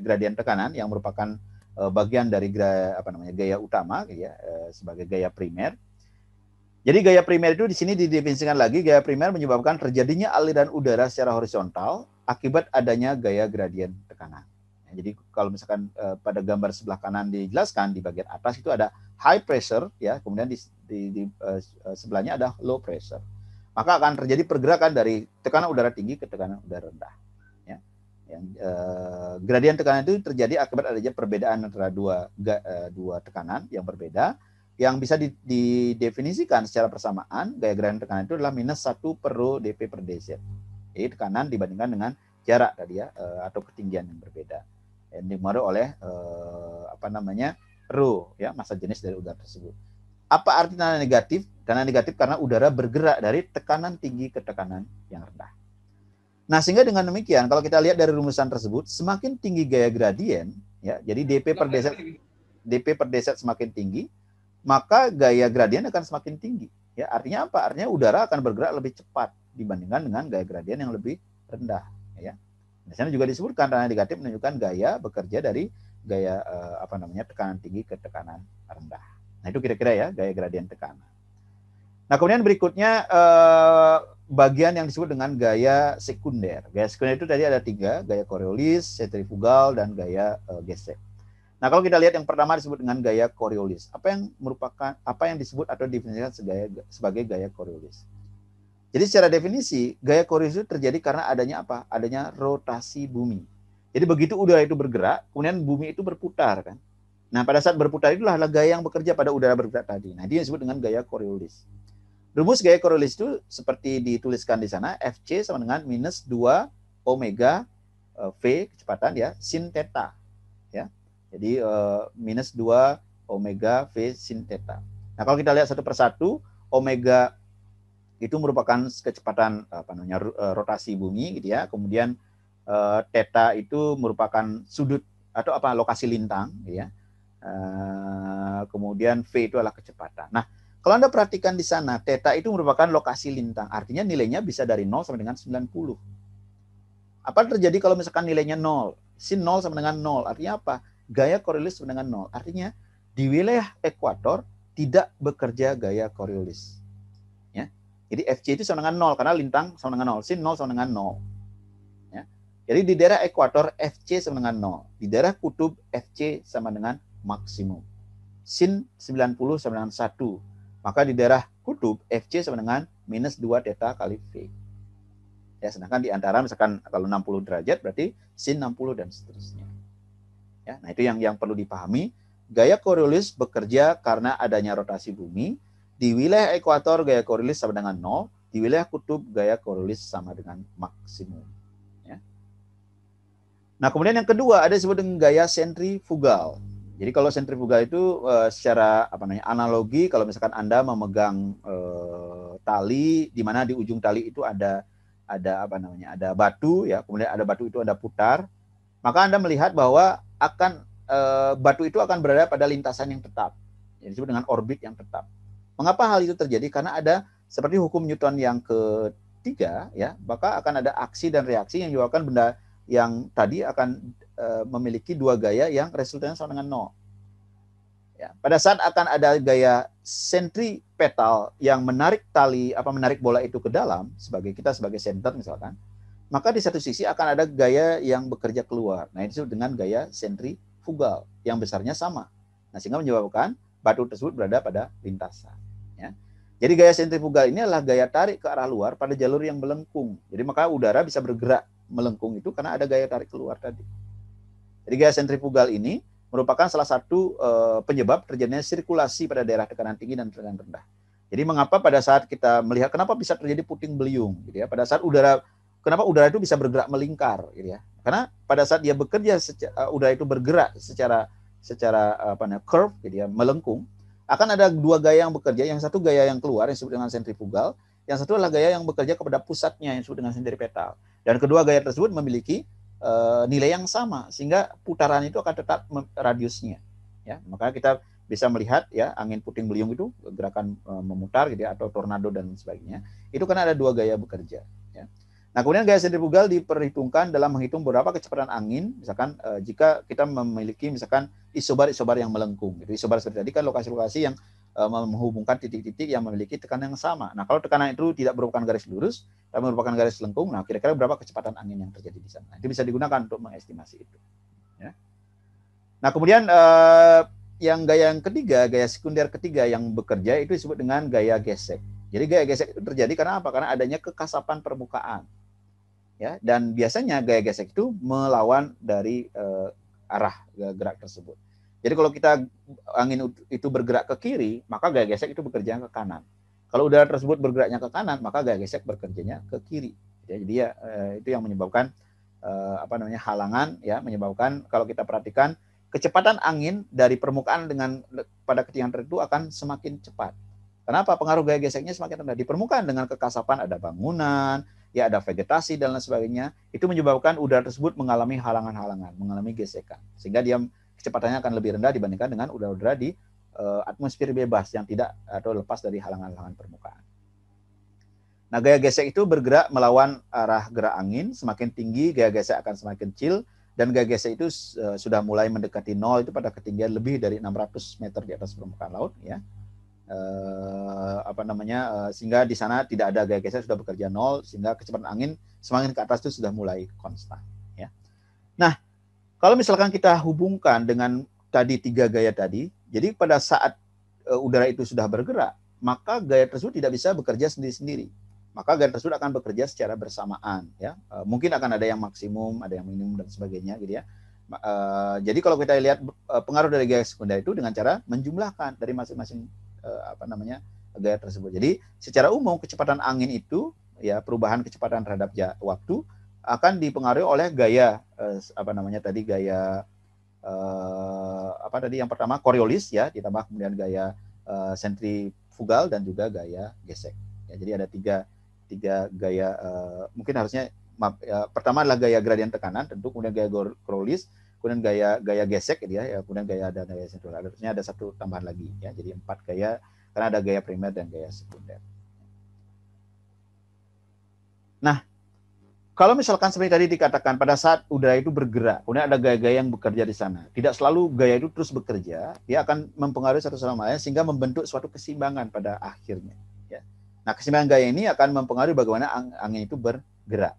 [SPEAKER 1] gradien tekanan yang merupakan eh, bagian dari apa namanya gaya utama, gitu ya, eh, sebagai gaya primer, jadi gaya primer itu di sini didefinisikan lagi gaya primer menyebabkan terjadinya aliran udara secara horizontal akibat adanya gaya gradien tekanan. Ya, jadi kalau misalkan uh, pada gambar sebelah kanan dijelaskan di bagian atas itu ada high pressure ya, kemudian di, di, di uh, sebelahnya ada low pressure. Maka akan terjadi pergerakan dari tekanan udara tinggi ke tekanan udara rendah. Ya. Yang uh, gradien tekanan itu terjadi akibat adanya perbedaan antara dua uh, dua tekanan yang berbeda yang bisa didefinisikan secara persamaan gaya gradien tekanan itu adalah minus 1 per rho dp per dz. Jadi tekanan dibandingkan dengan jarak tadi ya eh, atau ketinggian yang berbeda. Yang dipengaruhi oleh eh, apa namanya rho ya masa jenis dari udara tersebut. Apa arti tanda negatif? Tanda negatif karena udara bergerak dari tekanan tinggi ke tekanan yang rendah. Nah, sehingga dengan demikian kalau kita lihat dari rumusan tersebut, semakin tinggi gaya gradien ya, jadi dp per dz dp per dz semakin tinggi, maka gaya gradien akan semakin tinggi. Ya, artinya apa? Artinya udara akan bergerak lebih cepat dibandingkan dengan gaya gradien yang lebih rendah. Ya. Di sana juga disebutkan tanda negatif menunjukkan gaya bekerja dari gaya eh, apa namanya tekanan tinggi ke tekanan rendah. Nah itu kira-kira ya gaya gradien tekanan. Nah kemudian berikutnya eh, bagian yang disebut dengan gaya sekunder. Gaya sekunder itu tadi ada tiga, gaya Coriolis, centrifugal, dan gaya eh, gesek. Nah, kalau kita lihat yang pertama disebut dengan gaya Coriolis. Apa yang merupakan apa yang disebut atau definisikan sebagai, sebagai gaya Coriolis? Jadi secara definisi, gaya Coriolis itu terjadi karena adanya apa? Adanya rotasi bumi. Jadi begitu udara itu bergerak, kemudian bumi itu berputar kan. Nah, pada saat berputar itulah gaya yang bekerja pada udara bergerak tadi. Nah, dia disebut dengan gaya Coriolis. Rumus gaya Coriolis itu seperti dituliskan di sana, Fc sama dengan minus 2 omega uh, V kecepatan ya, sin theta. Ya. Jadi uh, minus 2 omega V sin theta. Nah, kalau kita lihat satu persatu, omega itu merupakan kecepatan apa namanya eh, rotasi bumi gitu ya. Kemudian uh, theta itu merupakan sudut atau apa lokasi lintang gitu ya. Uh, kemudian V itu adalah kecepatan. Nah, kalau Anda perhatikan di sana, theta itu merupakan lokasi lintang. Artinya nilainya bisa dari 0 sampai dengan 90. Apa terjadi kalau misalkan nilainya 0? Sin 0 sama dengan 0. Artinya apa? Gaya Coriolis sama dengan 0. Artinya di wilayah ekuator tidak bekerja gaya Coriolis. Jadi FC itu sama dengan 0 karena lintang sama dengan 0. Sin 0 sama dengan 0. Ya. Jadi di daerah ekuator FC sama dengan 0. Di daerah kutub FC sama dengan maksimum. Sin 90 sama dengan 1 maka di daerah kutub FC sama dengan minus 2 theta kali V. Ya, sedangkan di antara misalkan kalau 60 derajat berarti sin 60 dan seterusnya. Ya, nah itu yang yang perlu dipahami. Gaya Coriolis bekerja karena adanya rotasi bumi. Di wilayah ekuator gaya Coriolis sama dengan 0, di wilayah kutub gaya Coriolis sama dengan maksimum. Ya. Nah, kemudian yang kedua ada disebut dengan gaya sentrifugal. Jadi kalau sentrifugal itu uh, secara apa namanya analogi kalau misalkan Anda memegang uh, tali di mana di ujung tali itu ada ada apa namanya ada batu ya kemudian ada batu itu ada putar maka Anda melihat bahwa akan uh, batu itu akan berada pada lintasan yang tetap yang disebut dengan orbit yang tetap. Mengapa hal itu terjadi? Karena ada seperti hukum Newton yang ketiga ya maka akan ada aksi dan reaksi yang menyebabkan benda yang tadi akan Eh, memiliki dua gaya yang resultannya sama dengan nol. Ya, pada saat akan ada gaya sentripetal yang menarik tali apa menarik bola itu ke dalam sebagai kita sebagai center misalkan, maka di satu sisi akan ada gaya yang bekerja keluar. Nah, itu dengan gaya sentrifugal yang besarnya sama. Nah, sehingga menyebabkan batu tersebut berada pada lintasan. Jadi gaya sentrifugal ini adalah gaya tarik ke arah luar pada jalur yang melengkung. Jadi maka udara bisa bergerak melengkung itu karena ada gaya tarik keluar tadi. Jadi gaya sentrifugal ini merupakan salah satu uh, penyebab terjadinya sirkulasi pada daerah tekanan tinggi dan tekanan rendah. Jadi mengapa pada saat kita melihat kenapa bisa terjadi puting beliung gitu ya. Pada saat udara kenapa udara itu bisa bergerak melingkar gitu ya. Karena pada saat dia bekerja uh, udara itu bergerak secara secara apa namanya curve gitu ya, melengkung, akan ada dua gaya yang bekerja. Yang satu gaya yang keluar yang disebut dengan sentrifugal, yang satu adalah gaya yang bekerja kepada pusatnya yang disebut dengan sentripetal. Dan kedua gaya tersebut memiliki uh, nilai yang sama sehingga putaran itu akan tetap radiusnya ya maka kita bisa melihat ya angin puting beliung itu gerakan uh, memutar gitu ya atau tornado dan sebagainya itu karena ada dua gaya bekerja nah kemudian gaya sentrifugal diperhitungkan dalam menghitung beberapa kecepatan angin misalkan uh, jika kita memiliki misalkan isobar-isobar yang melengkung gitu isobar seperti tadi kan lokasi-lokasi yang Eh, menghubungkan titik-titik yang memiliki tekanan yang sama. Nah, kalau tekanan itu tidak merupakan garis lurus, tapi merupakan garis lengkung, nah kira-kira berapa kecepatan angin yang terjadi di sana? Nah, itu bisa digunakan untuk mengestimasi itu. Ya. Nah, kemudian eh, yang gaya yang ketiga, gaya sekunder ketiga yang bekerja itu disebut dengan gaya gesek. Jadi gaya gesek itu terjadi karena apa? Karena adanya kekasapan permukaan. Ya, dan biasanya gaya gesek itu melawan dari eh, arah gerak tersebut. Jadi kalau kita angin itu bergerak ke kiri, maka gaya gesek itu bekerja ke kanan. Kalau udara tersebut bergeraknya ke kanan, maka gaya gesek bekerjanya ke kiri. Ya, jadi ya eh, itu yang menyebabkan eh, apa namanya halangan ya menyebabkan kalau kita perhatikan kecepatan angin dari permukaan dengan pada ketinggian tertentu akan semakin cepat. Kenapa? Pengaruh gaya geseknya semakin rendah. Di permukaan dengan kekasapan ada bangunan, ya ada vegetasi dan lain sebagainya, itu menyebabkan udara tersebut mengalami halangan-halangan, mengalami gesekan. Sehingga dia kecepatannya akan lebih rendah dibandingkan dengan udara-udara di uh, atmosfer bebas yang tidak atau lepas dari halangan-halangan permukaan. Nah, gaya gesek itu bergerak melawan arah gerak angin, semakin tinggi gaya gesek akan semakin kecil dan gaya gesek itu uh, sudah mulai mendekati nol itu pada ketinggian lebih dari 600 meter di atas permukaan laut ya. Uh, apa namanya uh, sehingga di sana tidak ada gaya gesek sudah bekerja nol sehingga kecepatan angin semakin ke atas itu sudah mulai konstan ya. Nah, kalau misalkan kita hubungkan dengan tadi tiga gaya tadi, jadi pada saat uh, udara itu sudah bergerak, maka gaya tersebut tidak bisa bekerja sendiri-sendiri. Maka gaya tersebut akan bekerja secara bersamaan, ya. Uh, mungkin akan ada yang maksimum, ada yang minimum dan sebagainya, gitu ya. Uh, jadi kalau kita lihat uh, pengaruh dari gaya sekunder itu dengan cara menjumlahkan dari masing-masing uh, apa namanya gaya tersebut. Jadi secara umum kecepatan angin itu ya perubahan kecepatan terhadap waktu akan dipengaruhi oleh gaya eh, apa namanya tadi gaya eh, apa tadi yang pertama Coriolis ya ditambah kemudian gaya sentrifugal dan juga gaya gesek. Ya, jadi ada tiga tiga gaya eh, mungkin harusnya maaf, ya, pertama adalah gaya gradien tekanan tentu kemudian gaya Coriolis kemudian gaya gaya gesek gitu ya, ya kemudian gaya dan gaya sentrifugal. Harusnya ada satu tambahan lagi ya jadi empat gaya karena ada gaya primer dan gaya sekunder. Nah, kalau misalkan seperti tadi dikatakan pada saat udara itu bergerak, kemudian ada gaya-gaya yang bekerja di sana. Tidak selalu gaya itu terus bekerja, dia akan mempengaruhi satu sama lain sehingga membentuk suatu keseimbangan pada akhirnya. Ya. Nah, keseimbangan gaya ini akan mempengaruhi bagaimana angin itu bergerak.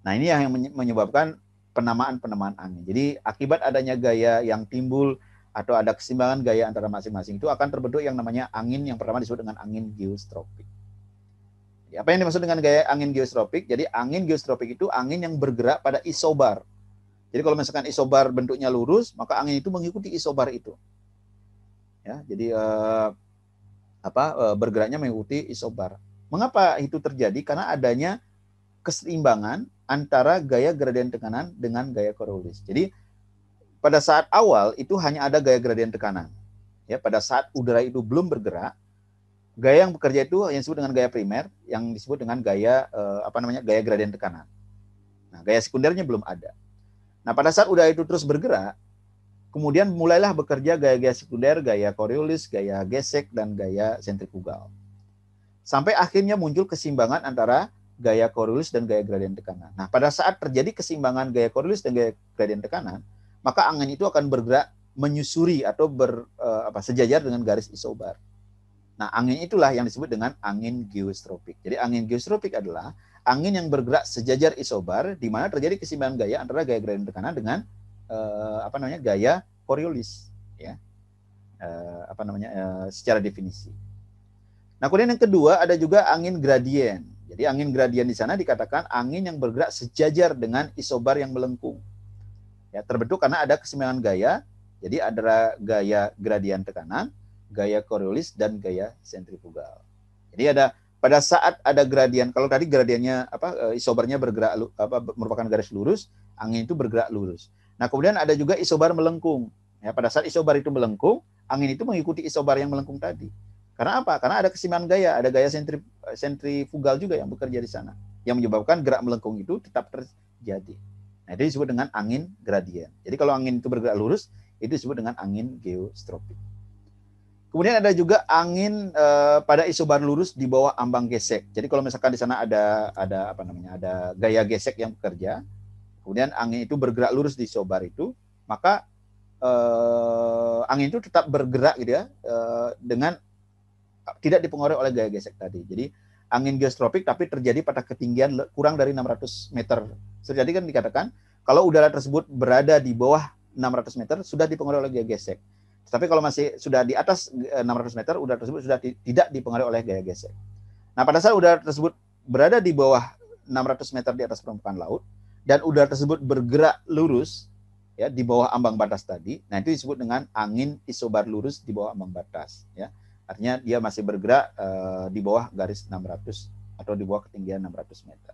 [SPEAKER 1] Nah, ini yang menyebabkan penamaan-penamaan angin. Jadi akibat adanya gaya yang timbul atau ada keseimbangan gaya antara masing-masing itu akan terbentuk yang namanya angin yang pertama disebut dengan angin geostropik. Apa yang dimaksud dengan gaya angin geostropik? Jadi angin geostropik itu angin yang bergerak pada isobar. Jadi kalau misalkan isobar bentuknya lurus, maka angin itu mengikuti isobar itu. Ya, jadi eh, apa eh, bergeraknya mengikuti isobar. Mengapa itu terjadi? Karena adanya keseimbangan antara gaya gradien tekanan dengan gaya Coriolis. Jadi pada saat awal itu hanya ada gaya gradien tekanan. Ya, pada saat udara itu belum bergerak, gaya yang bekerja itu yang disebut dengan gaya primer, yang disebut dengan gaya eh, apa namanya gaya gradien tekanan. Nah, gaya sekundernya belum ada. Nah, pada saat udara itu terus bergerak, kemudian mulailah bekerja gaya-gaya sekunder, gaya Coriolis, gaya gesek, dan gaya sentrifugal. Sampai akhirnya muncul keseimbangan antara gaya Coriolis dan gaya gradien tekanan. Nah, pada saat terjadi keseimbangan gaya Coriolis dan gaya gradien tekanan, maka angin itu akan bergerak menyusuri atau ber, uh, apa, sejajar dengan garis isobar. Nah, angin itulah yang disebut dengan angin geostropik. Jadi angin geostropik adalah angin yang bergerak sejajar isobar di mana terjadi keseimbangan gaya antara gaya gradien tekanan dengan uh, apa namanya gaya Coriolis ya. Uh, apa namanya uh, secara definisi. Nah, kemudian yang kedua ada juga angin gradien. Jadi angin gradien di sana dikatakan angin yang bergerak sejajar dengan isobar yang melengkung. Ya terbentuk karena ada keseimbangan gaya. Jadi ada gaya gradien tekanan gaya Coriolis dan gaya sentrifugal jadi ada pada saat ada gradien kalau tadi gradiennya apa eh, isobarnya bergerak apa merupakan garis lurus angin itu bergerak lurus. Nah kemudian ada juga isobar melengkung. Ya pada saat isobar itu melengkung angin itu mengikuti isobar yang melengkung tadi karena apa karena ada keseimbangan gaya ada gaya sentri, sentrifugal juga yang bekerja di sana yang menyebabkan gerak melengkung itu tetap terjadi Nah, itu disebut dengan angin gradien. Jadi kalau angin itu bergerak lurus, itu disebut dengan angin geostropik. Kemudian ada juga angin eh, pada isobar lurus di bawah ambang gesek. Jadi kalau misalkan di sana ada ada apa namanya? ada gaya gesek yang bekerja, kemudian angin itu bergerak lurus di isobar itu, maka eh, angin itu tetap bergerak gitu ya eh, dengan tidak dipengaruhi oleh gaya gesek tadi. Jadi angin geostropik tapi terjadi pada ketinggian kurang dari 600 meter Tadi kan dikatakan kalau udara tersebut berada di bawah 600 meter sudah dipengaruhi oleh gaya gesek. Tapi kalau masih sudah di atas 600 eh, meter, udara tersebut sudah tidak dipengaruhi oleh gaya gesek. Nah, pada saat udara tersebut berada di bawah 600 meter di atas permukaan laut dan udara tersebut bergerak lurus ya di bawah ambang batas tadi, nah itu disebut dengan angin isobar lurus di bawah ambang batas ya. Artinya dia masih bergerak uh, di bawah garis 600 atau di bawah ketinggian 600 meter.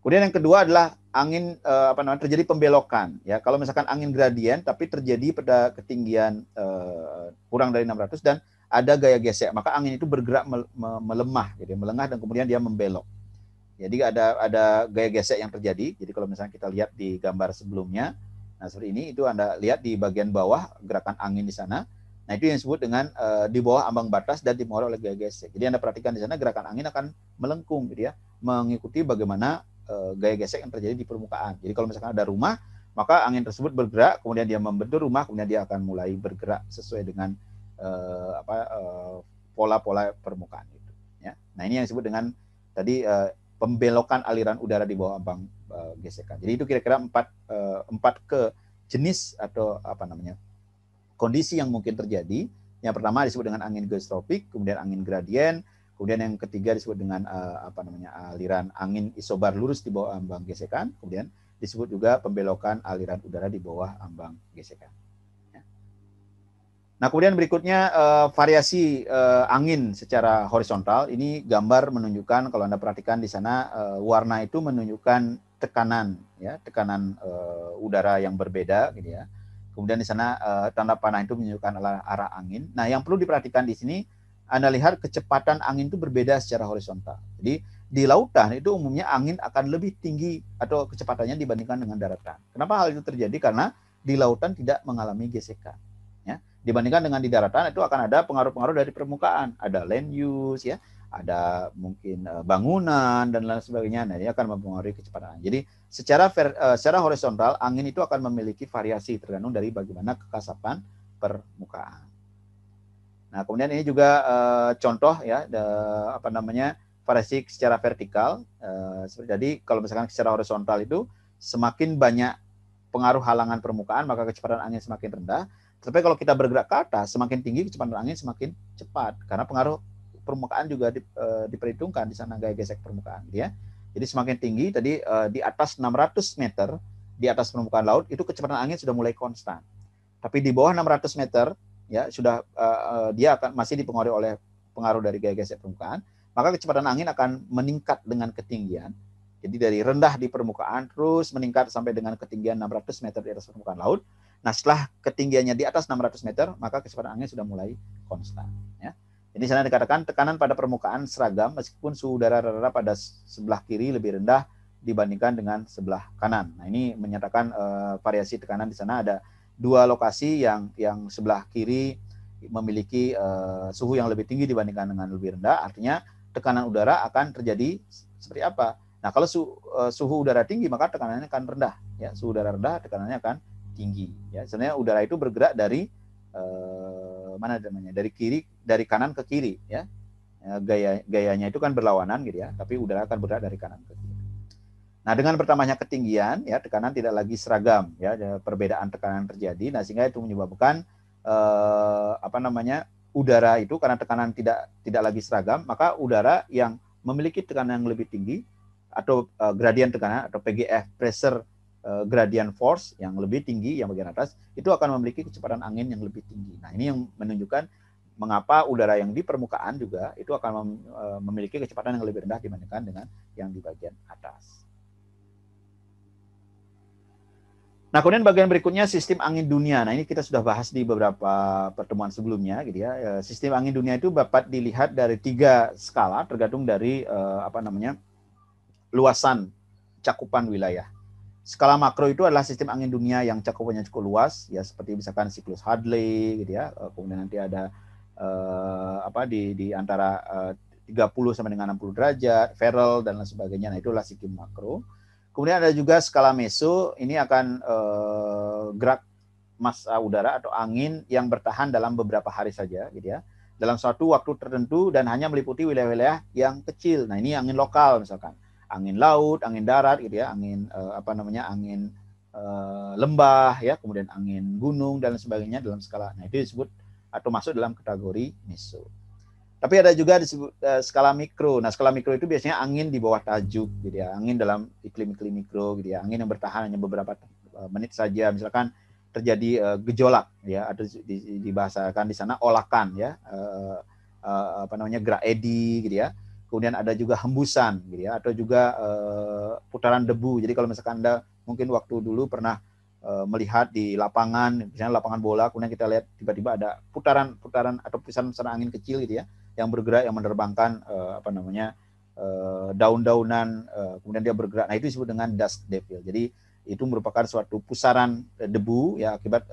[SPEAKER 1] Kemudian yang kedua adalah angin uh, apa namanya terjadi pembelokan ya. Kalau misalkan angin gradien tapi terjadi pada ketinggian uh, kurang dari 600 dan ada gaya gesek, maka angin itu bergerak melemah gitu, melengah dan kemudian dia membelok. Jadi ada ada gaya gesek yang terjadi. Jadi kalau misalnya kita lihat di gambar sebelumnya, nah seperti ini itu Anda lihat di bagian bawah gerakan angin di sana. Nah, itu yang disebut dengan uh, di bawah ambang batas dan dipengaruhi oleh gaya gesek. Jadi Anda perhatikan di sana gerakan angin akan melengkung gitu ya, mengikuti bagaimana uh, gaya gesek yang terjadi di permukaan. Jadi kalau misalkan ada rumah, maka angin tersebut bergerak, kemudian dia membentur rumah, kemudian dia akan mulai bergerak sesuai dengan uh, apa pola-pola permukaan itu. Ya. Nah ini yang disebut dengan tadi pembelokan aliran udara di bawah ambang gesekan. Jadi itu kira-kira empat empat ke jenis atau apa namanya kondisi yang mungkin terjadi. Yang pertama disebut dengan angin geostropik, kemudian angin gradien, Kemudian yang ketiga disebut dengan uh, apa namanya aliran angin isobar lurus di bawah ambang gesekan. Kemudian disebut juga pembelokan aliran udara di bawah ambang gesekan. Ya. Nah, kemudian berikutnya uh, variasi uh, angin secara horizontal. Ini gambar menunjukkan kalau Anda perhatikan di sana uh, warna itu menunjukkan tekanan ya, tekanan udara yang berbeda gitu ya. Kemudian di sana uh, tanda panah itu menunjukkan arah, angin. Nah, yang perlu diperhatikan di sini Anda lihat kecepatan angin itu berbeda secara horizontal. Jadi di lautan itu umumnya angin akan lebih tinggi atau kecepatannya dibandingkan dengan daratan. Kenapa hal itu terjadi? Karena di lautan tidak mengalami gesekan dibandingkan dengan di daratan itu akan ada pengaruh-pengaruh dari permukaan ada land use ya ada mungkin uh, bangunan dan lain sebagainya nah ini akan mempengaruhi kecepatan. Jadi secara ver, uh, secara horizontal angin itu akan memiliki variasi tergantung dari bagaimana kekasapan permukaan. Nah kemudian ini juga uh, contoh ya the, apa namanya variasi secara vertikal jadi kalau misalkan secara horizontal itu semakin banyak pengaruh halangan permukaan maka kecepatan angin semakin rendah. Tapi kalau kita bergerak ke atas, semakin tinggi kecepatan angin semakin cepat karena pengaruh permukaan juga di, e, diperhitungkan di sana gaya gesek permukaan, ya. Jadi semakin tinggi tadi e, di atas 600 meter di atas permukaan laut itu kecepatan angin sudah mulai konstan. Tapi di bawah 600 meter ya sudah e, dia akan masih dipengaruhi oleh pengaruh dari gaya gesek permukaan, maka kecepatan angin akan meningkat dengan ketinggian. Jadi dari rendah di permukaan terus meningkat sampai dengan ketinggian 600 meter di atas permukaan laut Nah, setelah ketinggiannya di atas 600 meter, maka kecepatan angin sudah mulai konstan. Ya. Jadi sana dikatakan tekanan pada permukaan seragam meskipun suhu udara rata-rata pada sebelah kiri lebih rendah dibandingkan dengan sebelah kanan. Nah, ini menyatakan uh, variasi tekanan di sana ada dua lokasi yang yang sebelah kiri memiliki uh, suhu yang lebih tinggi dibandingkan dengan lebih rendah. Artinya tekanan udara akan terjadi seperti apa? Nah, kalau su, uh, suhu udara tinggi maka tekanannya akan rendah. Ya, suhu udara rendah tekanannya akan tinggi ya sebenarnya udara itu bergerak dari mana namanya dari kiri dari kanan ke kiri ya. ya gaya gayanya itu kan berlawanan gitu ya tapi udara akan bergerak dari kanan ke kiri. Nah dengan bertambahnya ketinggian ya tekanan tidak lagi seragam ya perbedaan tekanan terjadi. Nah sehingga itu menyebabkan eh, apa namanya udara itu karena tekanan tidak tidak lagi seragam maka udara yang memiliki tekanan yang lebih tinggi atau uh, gradien tekanan atau PGF pressure gradient force yang lebih tinggi yang bagian atas itu akan memiliki kecepatan angin yang lebih tinggi. Nah, ini yang menunjukkan mengapa udara yang di permukaan juga itu akan uh, memiliki kecepatan yang lebih rendah dibandingkan dengan yang di bagian atas. Nah, kemudian bagian berikutnya sistem angin dunia. Nah, ini kita sudah bahas di beberapa pertemuan sebelumnya, gitu ya. Eh, sistem angin dunia itu dapat dilihat dari tiga skala, tergantung dari apa namanya luasan cakupan wilayah. Skala makro itu adalah sistem angin dunia yang cakupannya cukup luas, ya seperti misalkan siklus Hadley, gitu ya. Eh, kemudian nanti ada uh, apa di di antara uh, 30 sampai dengan 60 derajat, Ferrel dan lain sebagainya. Nah, itulah sistem makro. Kemudian ada juga skala meso, ini akan uh, gerak massa udara atau angin yang bertahan dalam beberapa hari saja, gitu ya. Dalam suatu waktu tertentu dan hanya meliputi wilayah-wilayah yang kecil. Nah, ini angin lokal misalkan angin laut, angin darat gitu ya, angin uh, apa namanya angin uh, lembah ya, kemudian angin gunung dan sebagainya dalam skala. Nah, itu disebut atau masuk dalam kategori meso. Tapi ada juga disebut uh, skala mikro. Nah, skala mikro itu biasanya angin di bawah tajuk gitu ya, angin dalam iklim-iklim mikro gitu ya, angin yang bertahan hanya beberapa menit saja. Misalkan terjadi uh, gejolak ya atau di, dibahasakan di sana olakan ya, uh, uh, apa namanya gerak edi gitu ya kemudian ada juga hembusan gitu ya atau juga uh, putaran debu. Jadi kalau misalkan Anda mungkin waktu dulu pernah uh, melihat di lapangan misalnya lapangan bola kemudian kita lihat tiba-tiba ada putaran-putaran atau pusaran-pusaran angin kecil gitu ya yang bergerak yang menerbangkan uh, apa namanya uh, daun-daunan uh, kemudian dia bergerak. Nah, itu disebut dengan dust devil. Jadi itu merupakan suatu pusaran debu ya akibat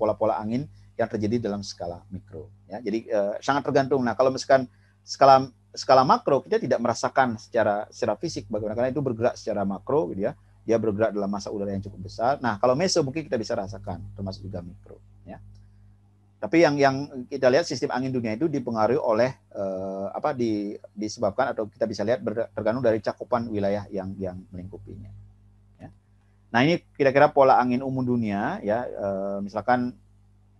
[SPEAKER 1] pola-pola uh, angin yang terjadi dalam skala mikro ya. Jadi uh, sangat tergantung. Nah, kalau misalkan skala skala makro kita tidak merasakan secara secara fisik bagaimana. Karena itu bergerak secara makro gitu ya. Dia bergerak dalam masa udara yang cukup besar. Nah kalau meso mungkin kita bisa rasakan termasuk juga mikro ya. Tapi yang yang kita lihat sistem angin dunia itu dipengaruhi oleh eh, apa di, disebabkan atau kita bisa lihat tergantung dari cakupan wilayah yang yang melingkupinya ya. nah ini kira-kira pola angin umum dunia ya. Eh, misalkan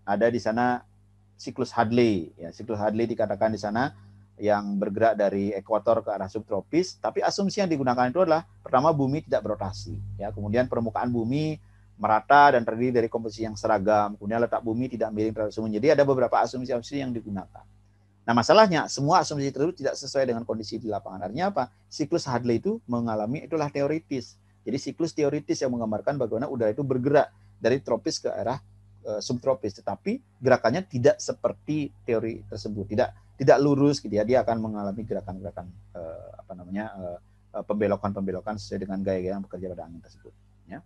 [SPEAKER 1] ada di sana siklus Hadley ya. Siklus Hadley dikatakan di sana yang bergerak dari ekuator ke arah subtropis, tapi asumsi yang digunakan itu adalah pertama bumi tidak berotasi, ya. Kemudian permukaan bumi merata dan terdiri dari komposisi yang seragam, kemudian letak bumi tidak miring terhadap sumber. Jadi ada beberapa asumsi-asumsi yang digunakan. Nah masalahnya semua asumsi tersebut tidak sesuai dengan kondisi di lapangan. Artinya apa? Siklus Hadley itu mengalami itulah teoritis. Jadi siklus teoritis yang menggambarkan bagaimana udara itu bergerak dari tropis ke arah e, subtropis, tetapi gerakannya tidak seperti teori tersebut, tidak tidak lurus gitu ya. Dia akan mengalami gerakan-gerakan e, apa namanya e, pembelokan-pembelokan sesuai dengan gaya-gaya yang bekerja pada angin tersebut. Ya.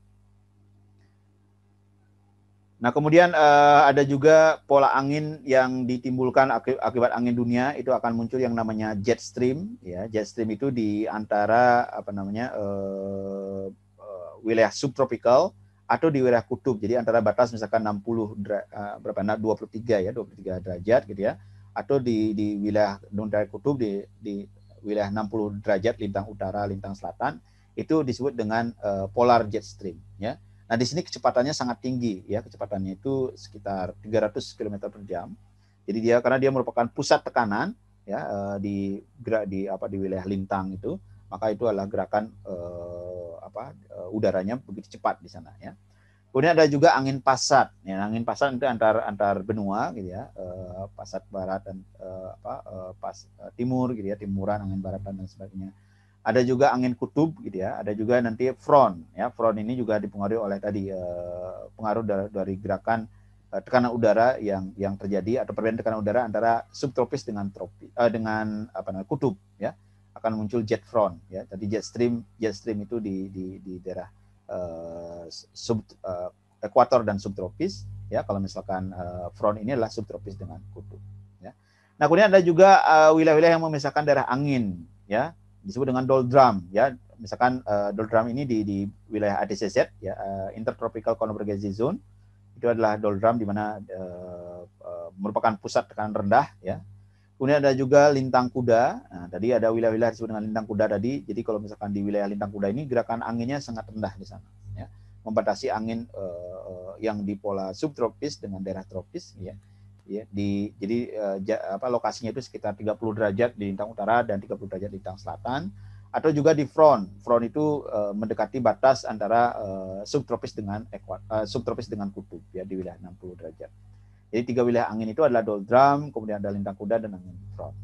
[SPEAKER 1] Nah, kemudian uh, ada juga pola angin yang ditimbulkan akibat angin dunia itu akan muncul yang namanya jet stream ya. Jet stream itu di antara apa namanya uh, uh, wilayah subtropical atau di wilayah kutub. Jadi antara batas misalkan 60 uh, berapa nah, 23 ya, 23 derajat gitu ya. Atau di di wilayah non kutub di di wilayah 60 derajat lintang utara, lintang selatan itu disebut dengan uh, polar jet stream ya Nah, di sini kecepatannya sangat tinggi ya, kecepatannya itu sekitar 300 km per jam. Jadi dia karena dia merupakan pusat tekanan ya eh, di gerak di apa di wilayah lintang itu, maka itu adalah gerakan eh, apa eh, udaranya begitu cepat di sana ya. Kemudian ada juga angin pasat. Ya, angin pasat itu antar antar benua gitu ya, eh, pasat barat dan eh, apa eh, pas eh, timur gitu ya, timuran angin baratan dan sebagainya ada juga angin kutub gitu ya, ada juga nanti front ya. Front ini juga dipengaruhi oleh tadi eh, pengaruh dari, dari gerakan eh, tekanan udara yang yang terjadi atau perbedaan tekanan udara antara subtropis dengan tropis eh, dengan apa namanya kutub ya. Akan muncul jet front ya. Tadi jet stream jet stream itu di di di daerah eh, sub eh, ekuator dan subtropis ya. Kalau misalkan eh, front ini adalah subtropis dengan kutub ya. Nah, kemudian ada juga wilayah-wilayah uh, yang memisahkan daerah angin ya disebut dengan doldrum ya misalkan uh, doldrum ini di, di wilayah ADCZ ya uh, Intertropical Convergence Zone itu adalah doldrum di mana uh, uh, merupakan pusat tekanan rendah ya kemudian ada juga lintang kuda. Nah, tadi ada wilayah-wilayah disebut dengan lintang kuda tadi. Jadi kalau misalkan di wilayah lintang kuda ini gerakan anginnya sangat rendah di sana ya. Membatasi angin uh, yang di pola subtropis dengan daerah tropis ya. Ya di jadi uh, ja, apa lokasinya itu sekitar 30 derajat di lintang utara dan 30 derajat di lintang selatan. Atau juga di front. Front itu uh, mendekati batas antara uh, subtropis dengan uh, subtropis dengan kutub ya di wilayah 60 derajat. Jadi tiga wilayah angin itu adalah doldrum, kemudian ada lintang kuda dan angin front.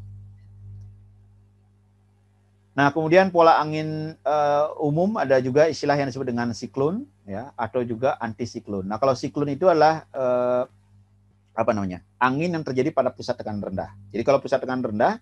[SPEAKER 1] Nah, kemudian pola angin uh, umum ada juga istilah yang disebut dengan siklon ya atau juga antisiklon. Nah, kalau siklon itu adalah uh, apa namanya angin yang terjadi pada pusat tekanan rendah. Jadi kalau pusat tekanan rendah,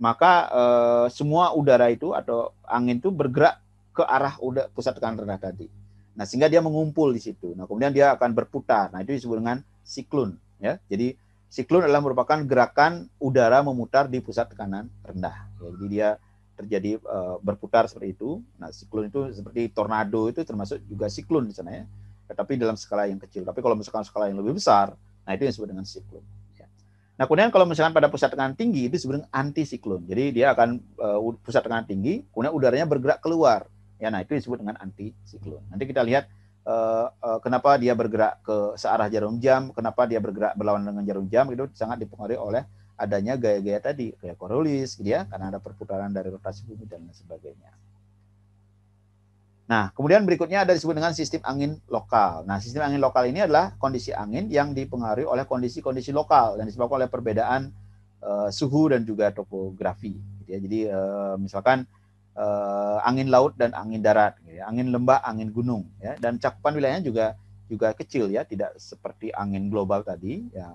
[SPEAKER 1] maka eh, semua udara itu atau angin itu bergerak ke arah udara, pusat tekanan rendah tadi. Nah sehingga dia mengumpul di situ. Nah kemudian dia akan berputar. Nah itu disebut dengan siklon. Ya, jadi siklon adalah merupakan gerakan udara memutar di pusat tekanan rendah. Ya, jadi dia terjadi uh, berputar seperti itu. Nah, siklon itu seperti tornado itu termasuk juga siklon di sana ya. Tetapi dalam skala yang kecil. Tapi kalau misalkan skala yang lebih besar, Nah, itu yang disebut dengan siklon. Ya. Nah, kemudian kalau misalkan pada pusat tekanan tinggi itu sebenarnya antisiklon. Jadi dia akan uh, pusat tekanan tinggi, kemudian udaranya bergerak keluar. Ya, nah itu disebut dengan antisiklon. Nanti kita lihat uh, uh, kenapa dia bergerak ke searah jarum jam, kenapa dia bergerak berlawanan dengan jarum jam itu sangat dipengaruhi oleh adanya gaya-gaya tadi kayak Coriolis gitu ya, karena ada perputaran dari rotasi bumi dan sebagainya. Nah, kemudian berikutnya ada disebut dengan sistem angin lokal. Nah, sistem angin lokal ini adalah kondisi angin yang dipengaruhi oleh kondisi-kondisi lokal dan disebabkan oleh perbedaan uh, suhu dan juga topografi. Gitu ya. Jadi uh, misalkan uh, angin laut dan angin darat, gitu ya. angin lembah, angin gunung, ya. dan cakupan wilayahnya juga juga kecil ya, tidak seperti angin global tadi ya,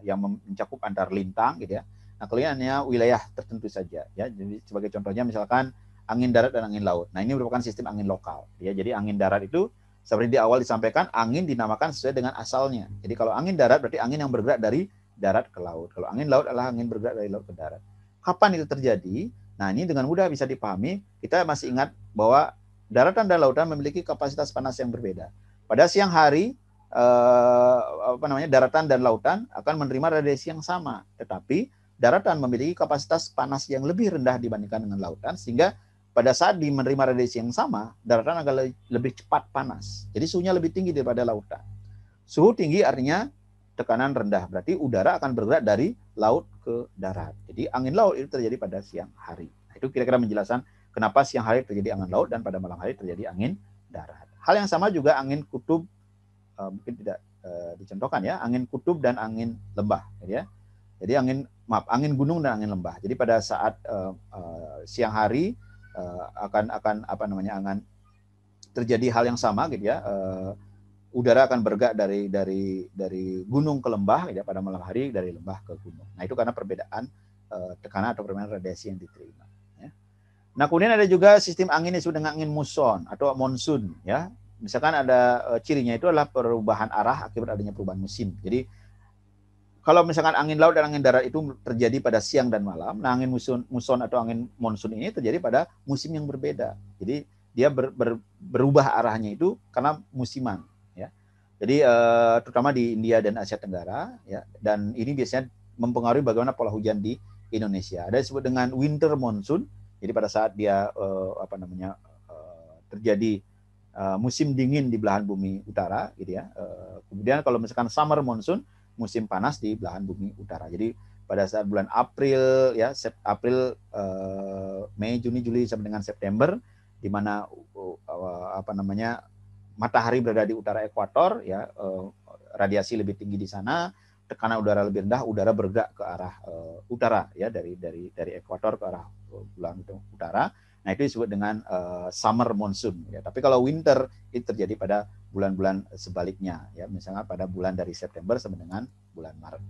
[SPEAKER 1] yang mencakup antar lintang, gitu ya. Nah, kaliannya wilayah tertentu saja, ya. Jadi sebagai contohnya misalkan angin darat dan angin laut. Nah, ini merupakan sistem angin lokal. Ya, jadi angin darat itu seperti di awal disampaikan, angin dinamakan sesuai dengan asalnya. Jadi kalau angin darat berarti angin yang bergerak dari darat ke laut. Kalau angin laut adalah angin bergerak dari laut ke darat. Kapan itu terjadi? Nah, ini dengan mudah bisa dipahami. Kita masih ingat bahwa daratan dan lautan memiliki kapasitas panas yang berbeda. Pada siang hari, eh, apa namanya, daratan dan lautan akan menerima radiasi yang sama, tetapi daratan memiliki kapasitas panas yang lebih rendah dibandingkan dengan lautan, sehingga pada saat di menerima radiasi yang sama, daratan akan lebih cepat panas. Jadi suhunya lebih tinggi daripada lautan. Suhu tinggi artinya tekanan rendah, berarti udara akan bergerak dari laut ke darat. Jadi angin laut itu terjadi pada siang hari. Nah, itu kira-kira menjelaskan kenapa siang hari terjadi angin laut dan pada malam hari terjadi angin darat. Hal yang sama juga angin kutub uh, mungkin tidak uh, dicontohkan ya, angin kutub dan angin lembah, gitu ya. Jadi angin maaf, angin gunung dan angin lembah. Jadi pada saat uh, uh, siang hari uh, akan akan apa namanya akan terjadi hal yang sama gitu ya. Uh, udara akan bergerak dari dari dari gunung ke lembah ya pada malam hari dari lembah ke gunung. Nah itu karena perbedaan uh, tekanan atau perbedaan radiasi yang diterima. Ya. Nah kemudian ada juga sistem angin yang disebut dengan angin muson atau monsun ya. Misalkan ada uh, cirinya itu adalah perubahan arah akibat adanya perubahan musim. Jadi kalau misalkan angin laut dan angin darat itu terjadi pada siang dan malam, nah angin muson, muson atau angin monsun ini terjadi pada musim yang berbeda. Jadi dia ber, ber, berubah arahnya itu karena musiman. Jadi uh, terutama di India dan Asia Tenggara, ya. Dan ini biasanya mempengaruhi bagaimana pola hujan di Indonesia. Ada disebut dengan winter monsoon. Jadi pada saat dia uh, apa namanya uh, terjadi uh, musim dingin di belahan bumi utara, gitu ya. Uh, kemudian kalau misalkan summer monsoon musim panas di belahan bumi utara. Jadi pada saat bulan April ya April uh, Mei Juni Juli sampai dengan September di mana uh, apa namanya matahari berada di utara ekuator ya uh, radiasi lebih tinggi di sana tekanan udara lebih rendah udara bergerak ke arah uh, utara ya dari dari dari ekuator ke arah uh, bulan utara Nah, itu disebut dengan summer monsoon ya. Tapi kalau winter itu terjadi pada bulan-bulan sebaliknya ya, misalnya pada bulan dari September sampai dengan bulan Maret.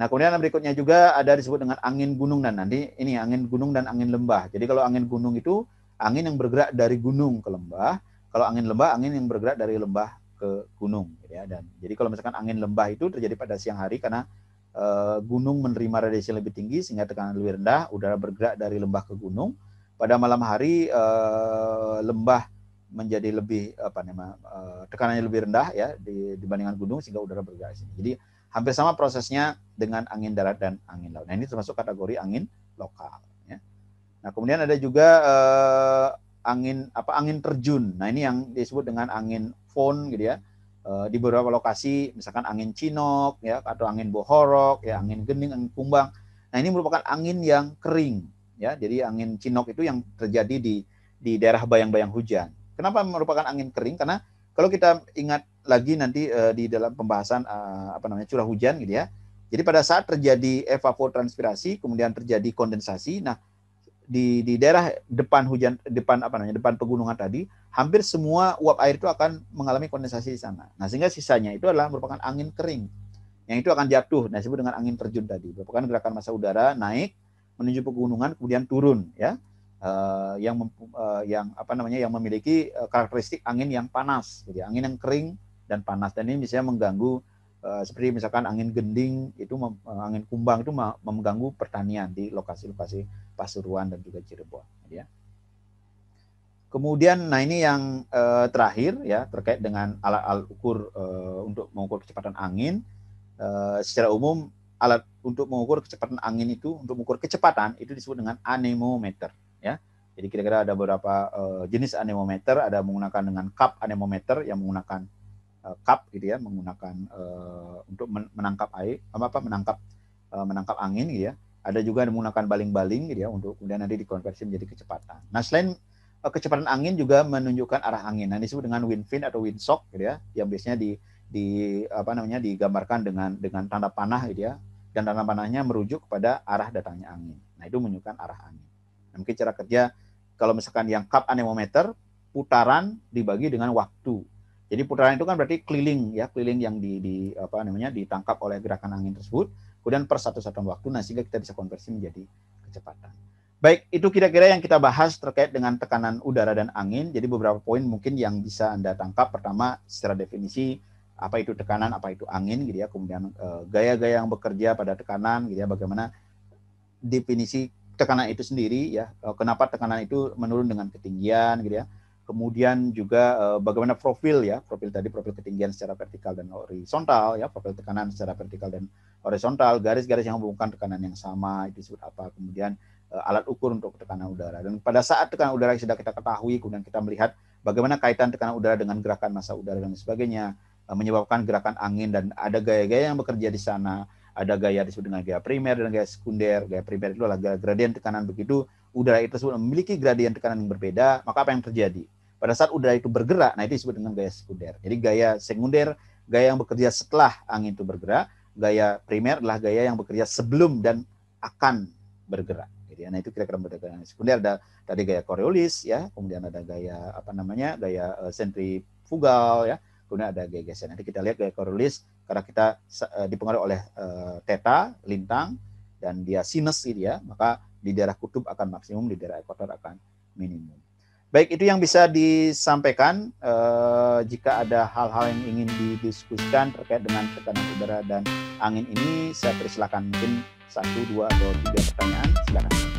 [SPEAKER 1] Nah, kemudian berikutnya juga ada disebut dengan angin gunung dan nanti ini angin gunung dan angin lembah. Jadi kalau angin gunung itu angin yang bergerak dari gunung ke lembah, kalau angin lembah angin yang bergerak dari lembah ke gunung gitu ya. Dan jadi kalau misalkan angin lembah itu terjadi pada siang hari karena Eh, gunung menerima radiasi lebih tinggi sehingga tekanan lebih rendah, udara bergerak dari lembah ke gunung. Pada malam hari eh, lembah menjadi lebih apa namanya eh, tekanannya lebih rendah ya dibandingkan gunung sehingga udara bergerak sini. Jadi hampir sama prosesnya dengan angin darat dan angin laut. Nah ini termasuk kategori angin lokal. Nah kemudian ada juga eh, angin apa angin terjun. Nah ini yang disebut dengan angin phone gitu ya. Eh, di beberapa lokasi misalkan angin cinok ya atau angin bohorok ya angin gening angin kumbang. Nah ini merupakan angin yang kering ya. Jadi angin cinok itu yang terjadi di di daerah bayang-bayang hujan. Kenapa merupakan angin kering? Karena kalau kita ingat lagi nanti uh, di dalam pembahasan uh, apa namanya curah hujan gitu ya. Jadi pada saat terjadi evapotranspirasi kemudian terjadi kondensasi nah di di daerah depan hujan depan apa namanya depan pegunungan tadi hampir semua uap air itu akan mengalami kondensasi di sana. Nah, sehingga sisanya itu adalah merupakan angin kering yang itu akan jatuh. Nah, disebut dengan angin terjun tadi. Merupakan gerakan massa udara naik menuju pegunungan kemudian turun ya. Uh, yang uh, yang apa namanya yang memiliki uh, karakteristik angin yang panas, jadi angin yang kering dan panas dan ini bisa mengganggu uh, seperti misalkan angin gending itu uh, angin kumbang itu mengganggu pertanian di lokasi-lokasi Pasuruan dan juga Cirebon ya. Kemudian nah ini yang uh, terakhir ya terkait dengan alat-alat ukur uh, untuk mengukur kecepatan angin. Uh, secara umum alat untuk mengukur kecepatan angin itu untuk mengukur kecepatan itu disebut dengan anemometer ya. Jadi kira-kira ada beberapa uh, jenis anemometer, ada menggunakan dengan cup anemometer yang menggunakan cup gitu ya, menggunakan uh, untuk menangkap air apa apa menangkap uh, menangkap angin gitu ya ada juga yang menggunakan baling-baling gitu ya untuk kemudian nanti dikonversi menjadi kecepatan. Nah selain uh, kecepatan angin juga menunjukkan arah angin. Nah disebut dengan wind fin atau wind shock gitu ya, yang biasanya di di apa namanya digambarkan dengan dengan tanda panah gitu ya, dan tanda panahnya merujuk kepada arah datangnya angin. Nah itu menunjukkan arah angin. Nah, mungkin cara kerja kalau misalkan yang cup anemometer putaran dibagi dengan waktu. Jadi putaran itu kan berarti keliling ya, keliling yang di, di apa namanya ditangkap oleh gerakan angin tersebut kemudian per satu satuan waktu, nah sehingga kita bisa konversi menjadi kecepatan. Baik, itu kira-kira yang kita bahas terkait dengan tekanan udara dan angin. Jadi beberapa poin mungkin yang bisa Anda tangkap. Pertama, secara definisi, apa itu tekanan, apa itu angin, gitu ya. Kemudian eh, gaya-gaya yang bekerja pada tekanan, gitu ya. Bagaimana definisi tekanan itu sendiri, ya. Eh, kenapa tekanan itu menurun dengan ketinggian, gitu ya kemudian juga uh, bagaimana profil ya profil tadi profil ketinggian secara vertikal dan horizontal ya profil tekanan secara vertikal dan horizontal garis-garis yang menghubungkan tekanan yang sama itu disebut apa kemudian uh, alat ukur untuk tekanan udara dan pada saat tekanan udara yang sudah kita ketahui kemudian kita melihat bagaimana kaitan tekanan udara dengan gerakan massa udara dan sebagainya uh, menyebabkan gerakan angin dan ada gaya-gaya yang bekerja di sana ada gaya disebut dengan gaya primer dan gaya sekunder. Gaya primer itu adalah gradien tekanan begitu udara itu tersebut memiliki gradien tekanan yang berbeda, maka apa yang terjadi? Pada saat udara itu bergerak, nah itu disebut dengan gaya sekunder. Jadi gaya sekunder, gaya yang bekerja setelah angin itu bergerak. Gaya primer adalah gaya yang bekerja sebelum dan akan bergerak. Jadi, nah itu kira-kira gaya sekunder ada tadi gaya Coriolis ya, kemudian ada gaya apa namanya gaya uh, sentrifugal ya, kemudian ada gaya geser. Nanti kita lihat gaya Coriolis karena kita uh, dipengaruhi oleh uh, theta lintang dan dia sinus gitu ya, maka di daerah kutub akan maksimum, di daerah ekuator akan minimum. Baik, itu yang bisa disampaikan. Eh, jika ada hal-hal yang ingin didiskusikan terkait dengan tekanan udara dan angin ini, saya persilakan mungkin satu, dua, atau tiga pertanyaan. Silakan.